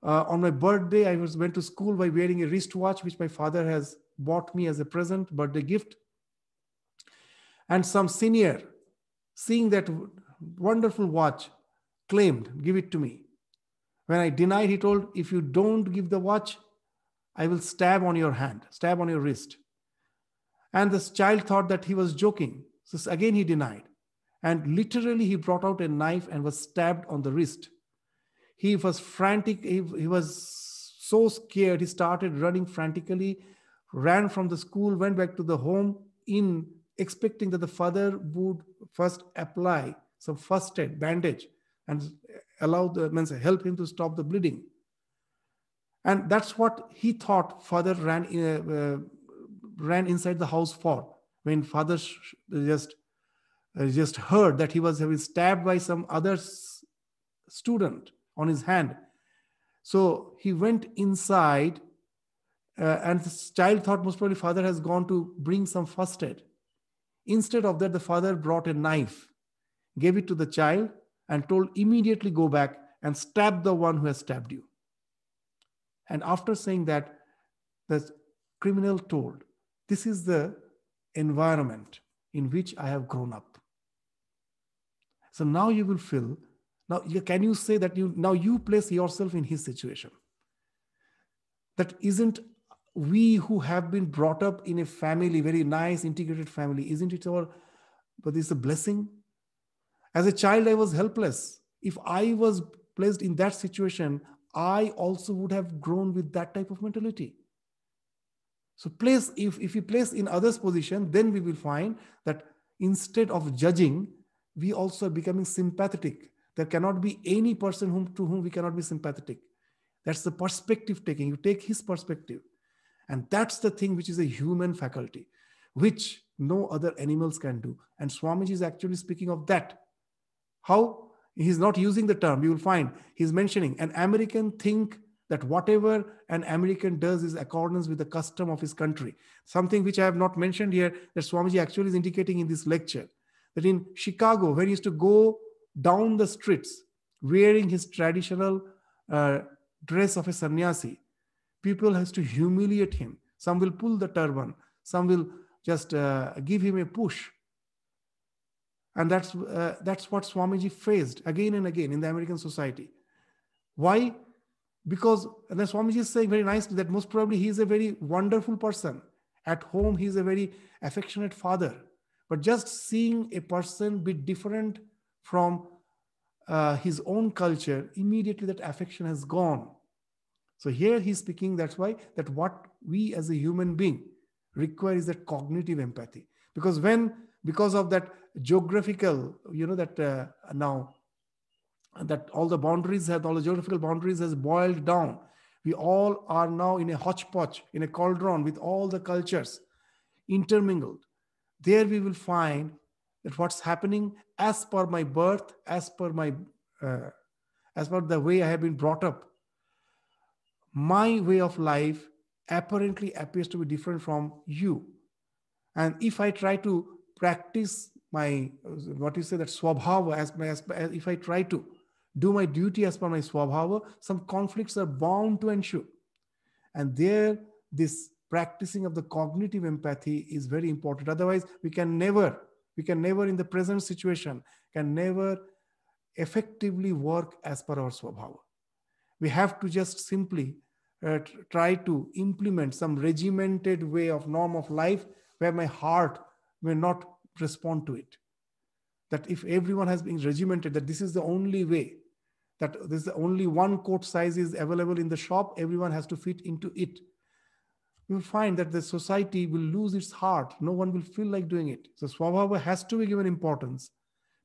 uh, on my birthday, I was went to school by wearing a wristwatch, which my father has bought me as a present, birthday gift. And some senior, seeing that wonderful watch, claimed, Give it to me. When I denied, he told, If you don't give the watch, I will stab on your hand, stab on your wrist. And this child thought that he was joking. So again, he denied. And literally, he brought out a knife and was stabbed on the wrist. He was frantic. He, he was so scared. He started running frantically, ran from the school, went back to the home in expecting that the father would first apply some first aid bandage and allow the means help him to stop the bleeding. And that's what he thought father ran in uh, ran inside the house for when father just uh, just heard that he was having stabbed by some other student on his hand. So he went inside uh, and the child thought most probably father has gone to bring some first aid. Instead of that the father brought a knife gave it to the child and told immediately go back and stab the one who has stabbed you. And after saying that the criminal told this is the environment in which I have grown up. So now you will feel, now can you say that you now you place yourself in his situation? That isn't we who have been brought up in a family, very nice, integrated family, isn't it our, but it's a blessing? As a child, I was helpless. If I was placed in that situation, I also would have grown with that type of mentality. So place, if, if we place in others' position, then we will find that instead of judging, we also are becoming sympathetic. There cannot be any person whom, to whom we cannot be sympathetic. That's the perspective taking. You take his perspective. And that's the thing which is a human faculty, which no other animals can do. And Swamiji is actually speaking of that. How? He's not using the term. You will find he's mentioning an American think that whatever an American does is accordance with the custom of his country. Something which I have not mentioned here that Swamiji actually is indicating in this lecture. That in Chicago, where he used to go down the streets wearing his traditional uh, dress of a sannyasi, people has to humiliate him. Some will pull the turban. Some will just uh, give him a push. And that's, uh, that's what Swamiji faced again and again in the American society. Why? Because, and then Swamiji is saying very nicely that most probably he is a very wonderful person. At home, he is a very affectionate father. But just seeing a person be different from uh, his own culture, immediately that affection has gone. So here he's speaking, that's why that what we as a human being require is that cognitive empathy. Because when, because of that geographical, you know, that uh, now that all the boundaries have, all the geographical boundaries has boiled down. We all are now in a hodgepodge, in a cauldron with all the cultures intermingled. There we will find that what's happening as per my birth, as per my, uh, as per the way I have been brought up, my way of life apparently appears to be different from you. And if I try to practice my, what you say, that swabhava, as, my, as if I try to do my duty as per my swabhava, some conflicts are bound to ensue. And there, this practicing of the cognitive empathy is very important. Otherwise, we can never, we can never in the present situation, can never effectively work as per our swabhava. We have to just simply uh, try to implement some regimented way of norm of life where my heart may not respond to it. That if everyone has been regimented, that this is the only way, that this is only one coat size is available in the shop, everyone has to fit into it. You find that the society will lose its heart. No one will feel like doing it. So Swabhava has to be given importance.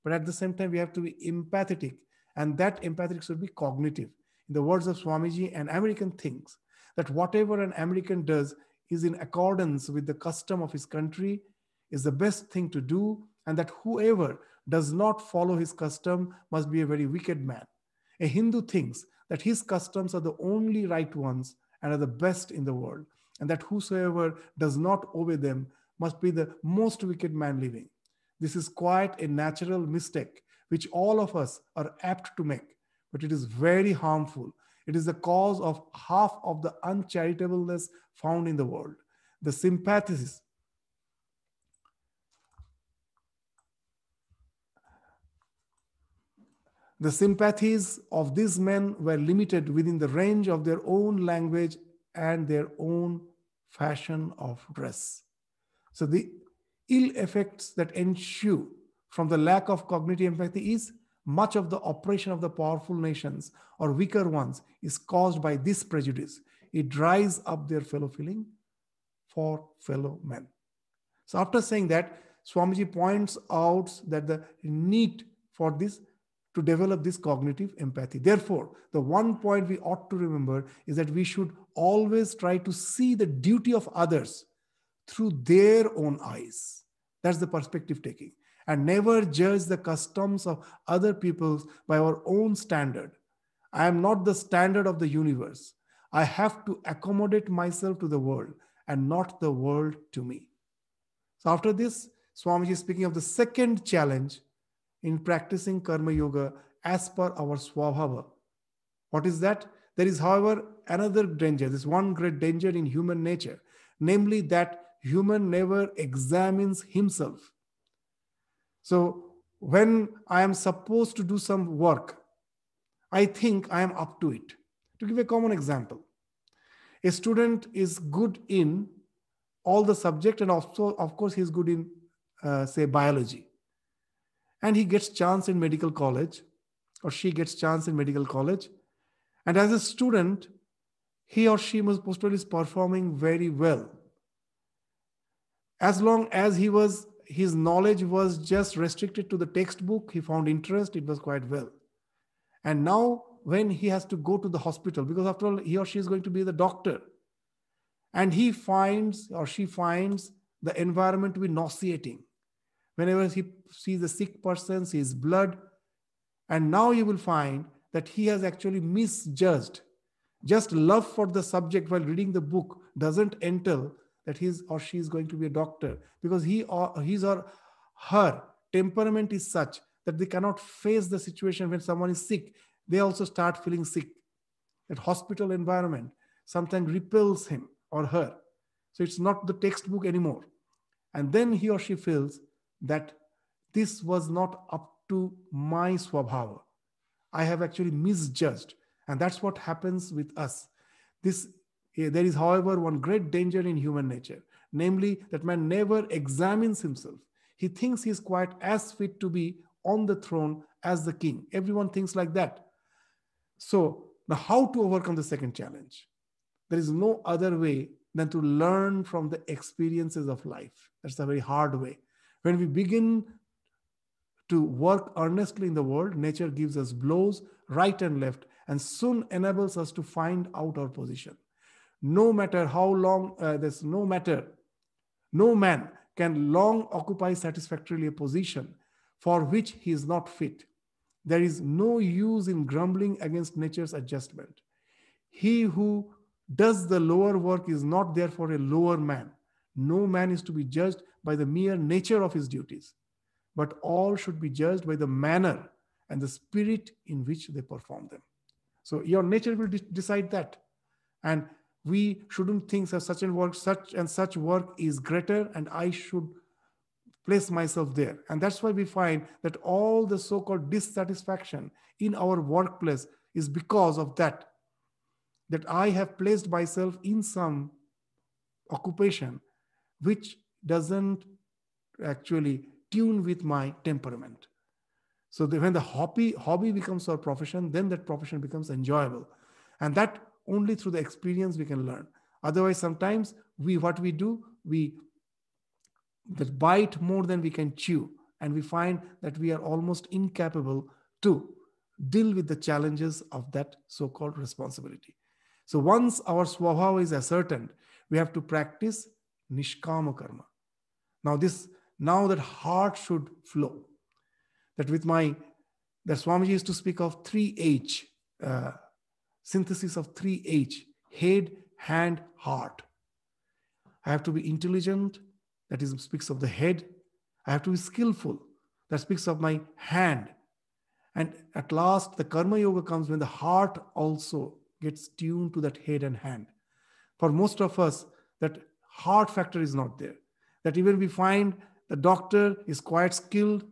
But at the same time, we have to be empathetic. And that empathetic should be cognitive. In the words of Swamiji, an American thinks that whatever an American does is in accordance with the custom of his country, is the best thing to do, and that whoever does not follow his custom must be a very wicked man. A Hindu thinks that his customs are the only right ones and are the best in the world, and that whosoever does not obey them must be the most wicked man living. This is quite a natural mistake, which all of us are apt to make, but it is very harmful. It is the cause of half of the uncharitableness found in the world. The sympathies The sympathies of these men were limited within the range of their own language and their own fashion of dress. So the ill effects that ensue from the lack of cognitive empathy is much of the oppression of the powerful nations or weaker ones is caused by this prejudice. It dries up their fellow feeling for fellow men. So after saying that, Swamiji points out that the need for this to develop this cognitive empathy. Therefore, the one point we ought to remember is that we should always try to see the duty of others through their own eyes. That's the perspective taking. And never judge the customs of other peoples by our own standard. I am not the standard of the universe. I have to accommodate myself to the world and not the world to me. So, after this, Swamiji is speaking of the second challenge in practicing karma yoga as per our swabhava. What is that? There is, however, another danger, this one great danger in human nature, namely that human never examines himself. So when I am supposed to do some work, I think I am up to it. To give a common example, a student is good in all the subject and also, of course, he's good in, uh, say, biology and he gets chance in medical college or she gets chance in medical college and as a student he or she most probably is performing very well as long as he was his knowledge was just restricted to the textbook he found interest it was quite well and now when he has to go to the hospital because after all he or she is going to be the doctor and he finds or she finds the environment to be nauseating whenever he sees a sick person, sees blood. And now you will find that he has actually misjudged. Just love for the subject while reading the book doesn't entail that his or she is going to be a doctor because he or his or her temperament is such that they cannot face the situation when someone is sick. They also start feeling sick. That hospital environment sometimes repels him or her. So it's not the textbook anymore. And then he or she feels that this was not up to my swabhava. I have actually misjudged. And that's what happens with us. This eh, there is, however, one great danger in human nature, namely that man never examines himself. He thinks he is quite as fit to be on the throne as the king. Everyone thinks like that. So, now how to overcome the second challenge? There is no other way than to learn from the experiences of life. That's a very hard way. When we begin to work earnestly in the world, nature gives us blows right and left and soon enables us to find out our position. No matter how long, uh, there's no matter, no man can long occupy satisfactorily a position for which he is not fit. There is no use in grumbling against nature's adjustment. He who does the lower work is not therefore a lower man. No man is to be judged by the mere nature of his duties, but all should be judged by the manner and the spirit in which they perform them. So your nature will de- decide that. And we shouldn't think that such and work, such and such work is greater, and I should place myself there. And that's why we find that all the so-called dissatisfaction in our workplace is because of that that I have placed myself in some occupation which doesn't actually tune with my temperament. So the, when the hobby hobby becomes our profession, then that profession becomes enjoyable, and that only through the experience we can learn. Otherwise, sometimes we what we do we that bite more than we can chew, and we find that we are almost incapable to deal with the challenges of that so-called responsibility. So once our swabhava is ascertained, we have to practice nishkama karma. Now this, now that heart should flow. That with my, that Swamiji used to speak of 3H, uh, synthesis of 3H, head, hand, heart. I have to be intelligent, that is speaks of the head. I have to be skillful, that speaks of my hand. And at last, the karma yoga comes when the heart also gets tuned to that head and hand. For most of us, that heart factor is not there. That even we find the doctor is quite skilled,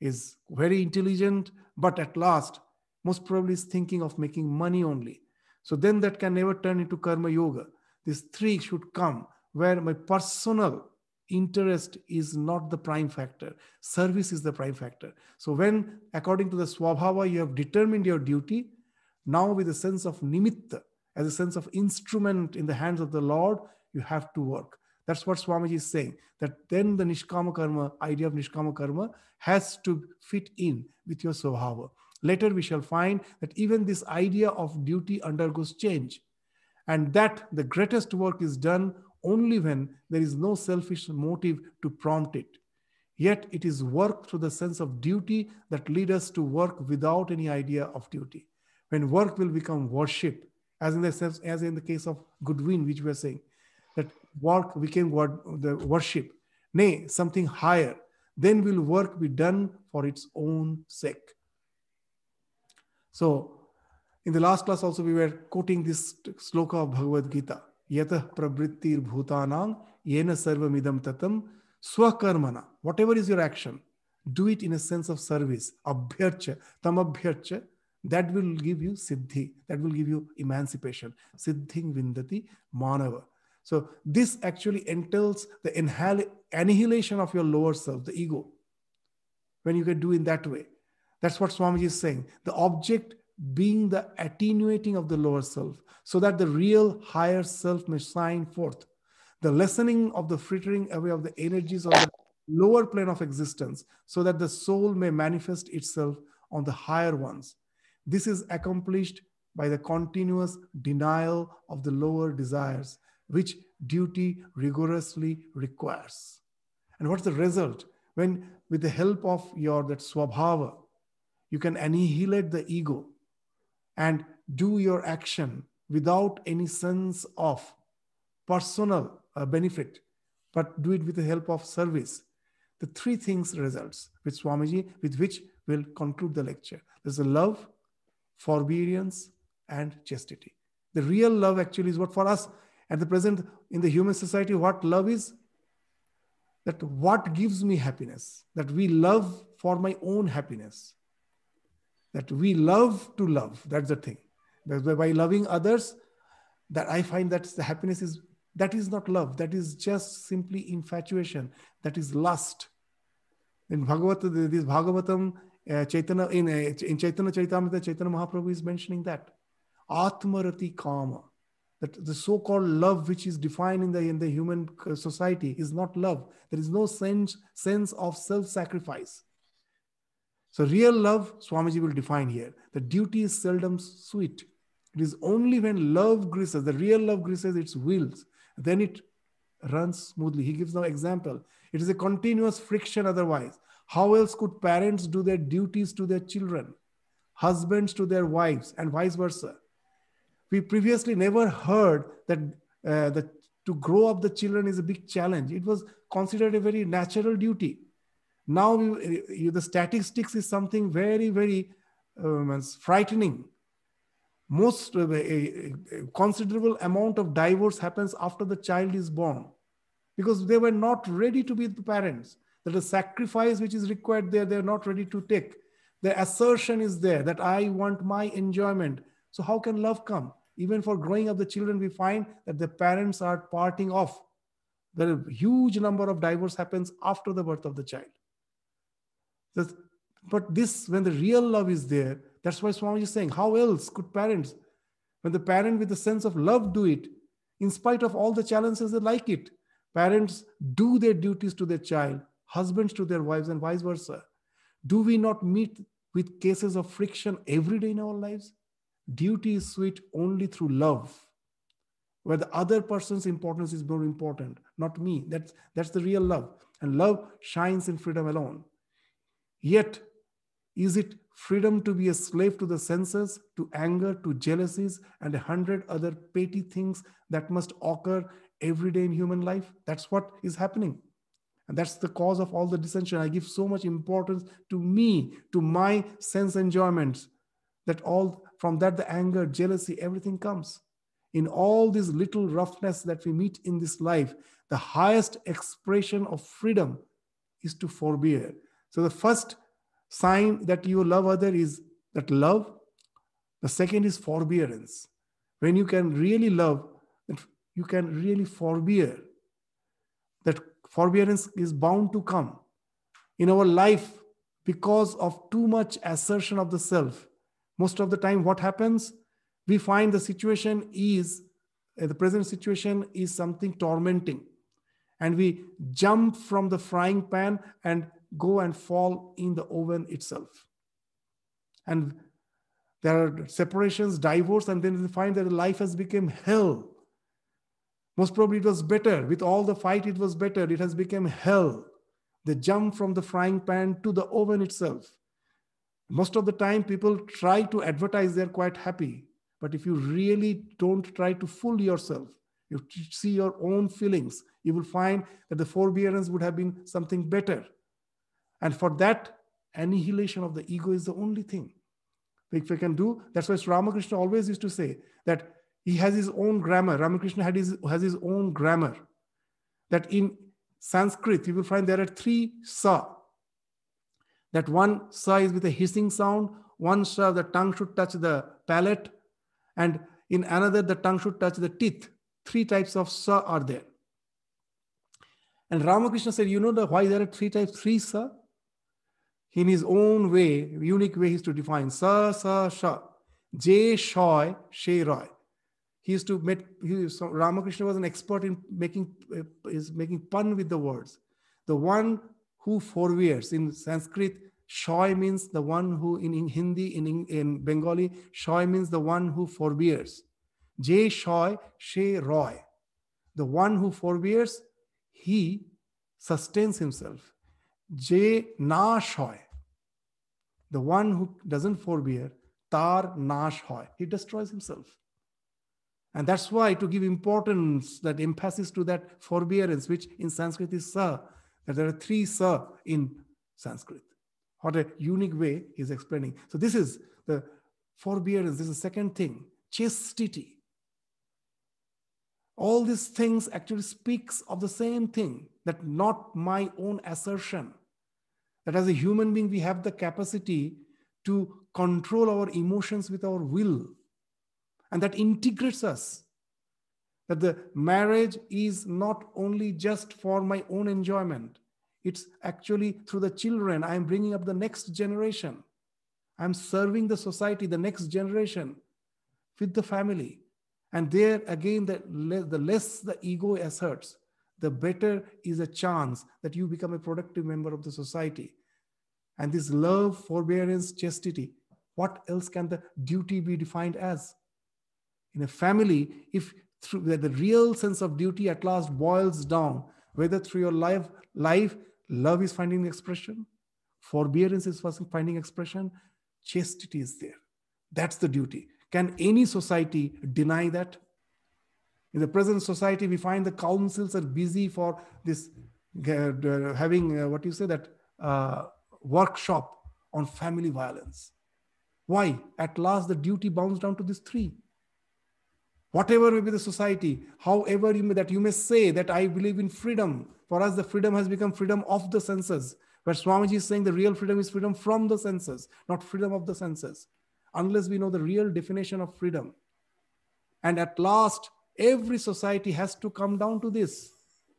is very intelligent, but at last, most probably is thinking of making money only. So then that can never turn into karma yoga. These three should come where my personal interest is not the prime factor. Service is the prime factor. So when, according to the swabhava, you have determined your duty, now, with a sense of nimitta, as a sense of instrument in the hands of the Lord, you have to work. That's what Swamiji is saying. That then the Nishkama Karma, idea of Nishkama Karma, has to fit in with your Swabhava. Later, we shall find that even this idea of duty undergoes change. And that the greatest work is done only when there is no selfish motive to prompt it. Yet it is work through the sense of duty that lead us to work without any idea of duty when work will become worship, as in the as in the case of Goodwin, which we are saying, that work became what the worship, nay, something higher, then will work be done for its own sake. So, in the last class also we were quoting this sloka of Bhagavad Gita, Yatah pravrittir bhutanang yena sarvamidam tatam swakarmana. Whatever is your action, do it in a sense of service. Abhyarcha, tam abhyarcha, that will give you siddhi that will give you emancipation siddhing vindati manava so this actually entails the annihilation of your lower self the ego when you can do in that way. That's what swamiji is saying. The object being the attenuating of the lower self so that the real higher self may shine forth. The lessening of the frittering away of the energies of the lower plane of existence so that the soul may manifest itself on the higher ones. This is accomplished by the continuous denial of the lower desires, which duty rigorously requires. And what's the result? When, with the help of your that swabhava, you can annihilate the ego and do your action without any sense of personal uh, benefit, but do it with the help of service. The three things results with Swamiji, with which we'll conclude the lecture. There's a love, forbearance, and chastity. The real love actually is what for us, at the present in the human society, what love is? That what gives me happiness? That we love for my own happiness. That we love to love. That's the thing. That by loving others, that I find that the happiness is that is not love. That is just simply infatuation. That is lust. In Bhagavad, this Bhagavatam, uh, Chaitanya, in, uh, in Chaitanya Charitamrita, Chaitanya Mahaprabhu is mentioning that. Atmarati Kama. That the so-called love which is defined in the, in the human uh, society is not love. There is no sense, sense of self-sacrifice. So real love, Swamiji will define here. The duty is seldom sweet. It is only when love greases, the real love greases its wheels, then it runs smoothly. He gives no example. It is a continuous friction otherwise. How else could parents do their duties to their children, husbands to their wives, and vice versa? We previously never heard that, uh, that to grow up the children is a big challenge. It was considered a very natural duty. Now, we, the statistics is something very, very um, frightening. Most a, a, considerable amount of divorce happens after the child is born because they were not ready to be the parents. That the sacrifice which is required there they're not ready to take. The assertion is there that i want my enjoyment. So how can love come even for growing up the children we find that the parents are parting off There the huge number of divorce happens after the birth of the child but this when the real love is there that's why Swami is saying, how else could parents, when the parent with the sense of love do it, in spite of all the challenges, they like it. Parents do their duties to their child, husbands to their wives, and vice versa. Do we not meet with cases of friction every day in our lives? Duty is sweet only through love, where the other person's importance is more important, not me. That's, that's the real love. And love shines in freedom alone. Yet, is it freedom to be a slave to the senses, to anger, to jealousies, and a hundred other petty things that must occur every day in human life? That's what is happening. And that's the cause of all the dissension. I give so much importance to me, to my sense enjoyments, that all from that the anger, jealousy, everything comes. In all this little roughness that we meet in this life, the highest expression of freedom is to forbear. So the first sign that you love other is that love. The second is forbearance. When you can really love, you can really forbear. That forbearance is bound to come in our life because of too much assertion of the self. Most of the time, what happens? We find the situation is, uh, the present situation is something tormenting. And we jump from the frying pan and go and fall in the oven itself. And there are separations, divorce, and then we find that life has become hell. Most probably it was better. With all the fight, it was better. It has become hell. The jump from the frying pan to the oven itself. Most of the time, people try to advertise they're quite happy. But if you really don't try to fool yourself, you see your own feelings, you will find that the forbearance would have been something better. And for that, annihilation of the ego is the only thing. If we can do, that's why Ramakrishna always used to say that he has his own grammar. Ramakrishna had his, has his own grammar. That in Sanskrit, you will find there are three sa. That one sa is with a hissing sound, one sa, the tongue should touch the palate, and in another, the tongue should touch the teeth. Three types of sa are there. And Ramakrishna said, You know the, why there are three types, three sa? in his own way, unique way, he used to define sa, sa, sha, j, shoy, she, roy. He used to make, he, so Ramakrishna was an expert in making, uh, is making pun with the words. The one who forbears in Sanskrit, shoy means the one who, in, in Hindi, in, in Bengali, shoy means the one who forbears. J, shoy, she, roy. The one who forbears, he sustains himself. J, na, shoy the one who doesn't forbear, tar nash hoy, he destroys himself. And that's why to give importance, that emphasis to that forbearance, which in Sanskrit is sa, that there are three sa in Sanskrit. What a unique way he's explaining. So this is the forbearance. This is the second thing, chastity. all these things actually speaks of the same thing that not my own assertion that as a human being we have the capacity to control our emotions with our will and that integrates us that the marriage is not only just for my own enjoyment it's actually through the children i am bringing up the next generation i'm serving the society the next generation with the family and there again, the, the less the ego asserts, the better is a chance that you become a productive member of the society. And this love, forbearance, chastity, what else can the duty be defined as? In a family, if through the, the real sense of duty at last boils down, whether through your life, life, love is finding expression, forbearance is finding expression, chastity is there. That's the duty. Can any society deny that? In the present society, we find the councils are busy for this uh, having uh, what you say that uh, workshop on family violence. Why? At last, the duty bounds down to these three. Whatever may be the society, however you may, that you may say that I believe in freedom. For us, the freedom has become freedom of the senses. Where Swamiji is saying the real freedom is freedom from the senses, not freedom of the senses unless we know the real definition of freedom. And at last, every society has to come down to this.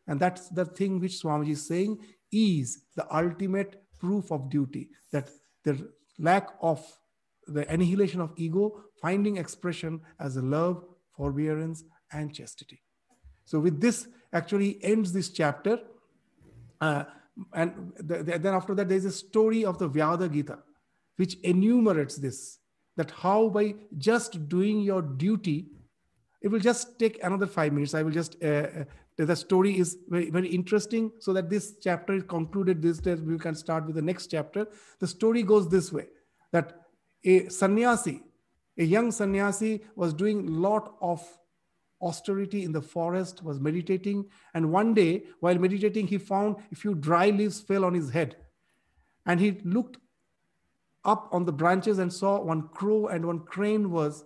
And that's the thing which Swamiji is saying is the ultimate proof of duty that the lack of the annihilation of ego, finding expression as a love, forbearance, and chastity. So, with this, actually ends this chapter. Uh, and the, the, then after that, there's a story of the Vyadha Gita, which enumerates this that how by just doing your duty, it will just take another five minutes. I will just, uh, uh, the story is very, very interesting. So that this chapter is concluded this day, we can start with the next chapter. The story goes this way that a sannyasi, a young sannyasi was doing a lot of austerity in the forest, was meditating. And one day, while meditating, he found a few dry leaves fell on his head. And he looked up on the branches and saw one crow and one crane was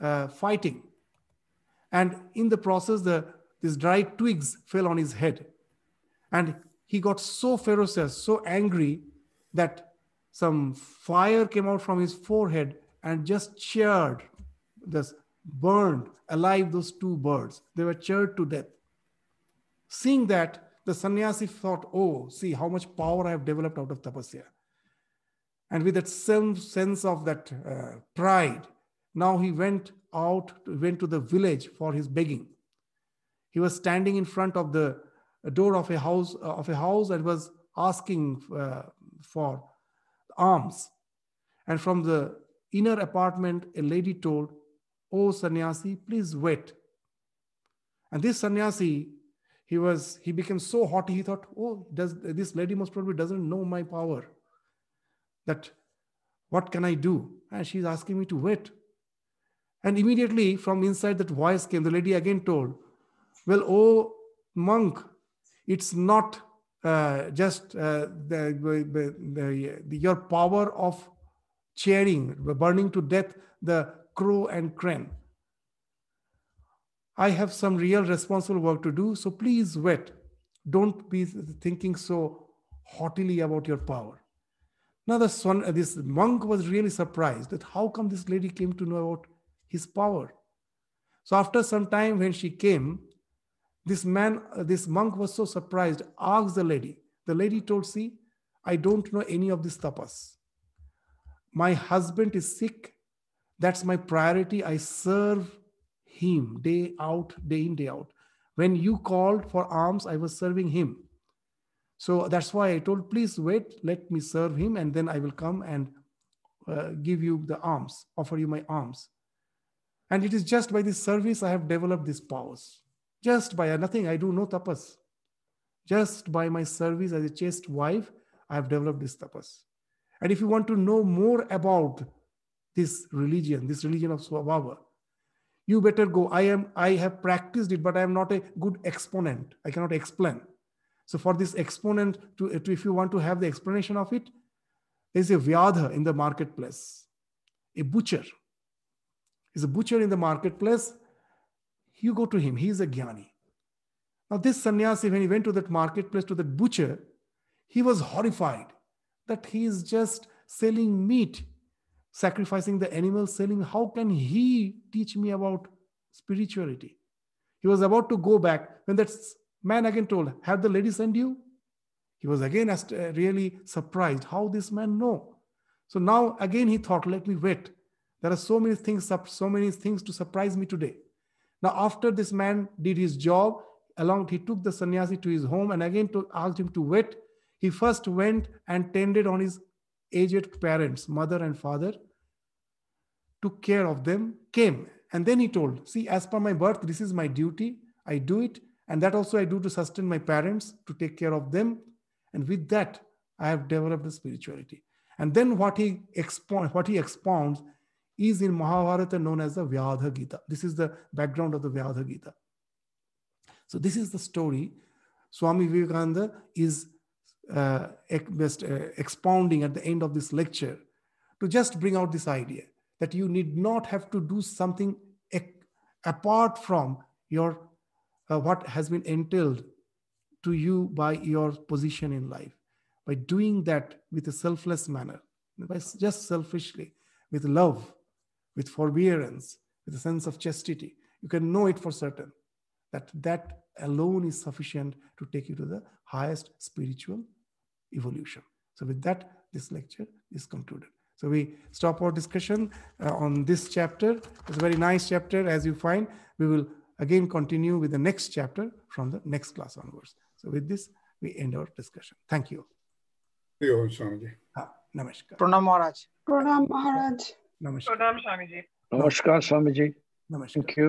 uh, fighting. And in the process, the, these dry twigs fell on his head. And he got so ferocious, so angry that some fire came out from his forehead and just charred, just burned alive those two birds. They were charred to death. Seeing that, the sannyasi thought, oh, see how much power I have developed out of tapasya. And with that same sense of that uh, pride, now he went out, went to the village for his begging. He was standing in front of the door of a house, uh, of a house and was asking uh, for alms. And from the inner apartment, a lady told, Oh, sannyasi, please wait. And this sannyasi, he was, he became so haughty, he thought, oh, does this lady most probably doesn't know my power that what can I do? And she's asking me to wait. And immediately from inside that voice came, the lady again told, Well, oh monk, it's not uh, just uh, the, the, the, your power of cheering, burning to death the crow and crane. I have some real responsible work to do, so please wait. Don't be thinking so haughtily about your power. Now, this, one, uh, this monk was really surprised that how come this lady came to know about his power. So, after some time, when she came, this man, uh, this monk was so surprised, asked the lady. The lady told, See, I don't know any of this tapas. My husband is sick. That's my priority. I serve him day out, day in, day out. When you called for alms, I was serving him. So that's why I told, please wait, let me serve him, and then I will come and uh, give you the alms, offer you my alms. And it is just by this service I have developed these powers. Just by nothing, I do no tapas. Just by my service as a chaste wife, I have developed this tapas. And if you want to know more about this religion, this religion of Swabhava, you better go. I am I have practiced it, but I am not a good exponent. I cannot explain. So for this exponent, to, to if you want to have the explanation of it, there's a vyadha in the marketplace, a butcher. Is a butcher in the marketplace. you go to him. He is a jnani. Now, this sannyasi, when he went to that marketplace to that butcher, he was horrified that he is just selling meat, sacrificing the animals, selling. How can he teach me about spirituality? He was about to go back when that man again told, Have the lady send you? He was again uh, really surprised how this man know. So now again he thought, let me wait. There are so many things, so many things to surprise me today. Now after this man did his job, along he took the sannyasi to his home and again to, asked him to wait. He first went and tended on his aged parents, mother and father, took care of them, came. And then he told, see, as per my birth, this is my duty. I do it. And that also I do to sustain my parents, to take care of them. And with that, I have developed the spirituality. And then what he expound, what he expounds is in Mahabharata known as the Vyadha Gita. This is the background of the Vyadha Gita. So this is the story. Swami Vivekananda is uh, best, uh, expounding at the end of this lecture to just bring out this idea that you need not have to do something apart from your uh, what has been entailed to you by your position in life. By doing that with a selfless manner, by just selfishly, with love, with forbearance, with a sense of chastity, you can know it for certain that that alone is sufficient to take you to the highest spiritual evolution. So, with that, this lecture is concluded. So, we stop our discussion uh, on this chapter. It's a very nice chapter, as you find. We will again continue with the next chapter from the next class onwards. So with this, we end our discussion. Thank you. namaskar. Pranam Maharaj. Pranam Maharaj. Namaskar. Pranam Swamiji. Namaskar Swamiji. Namaskar. Thank you.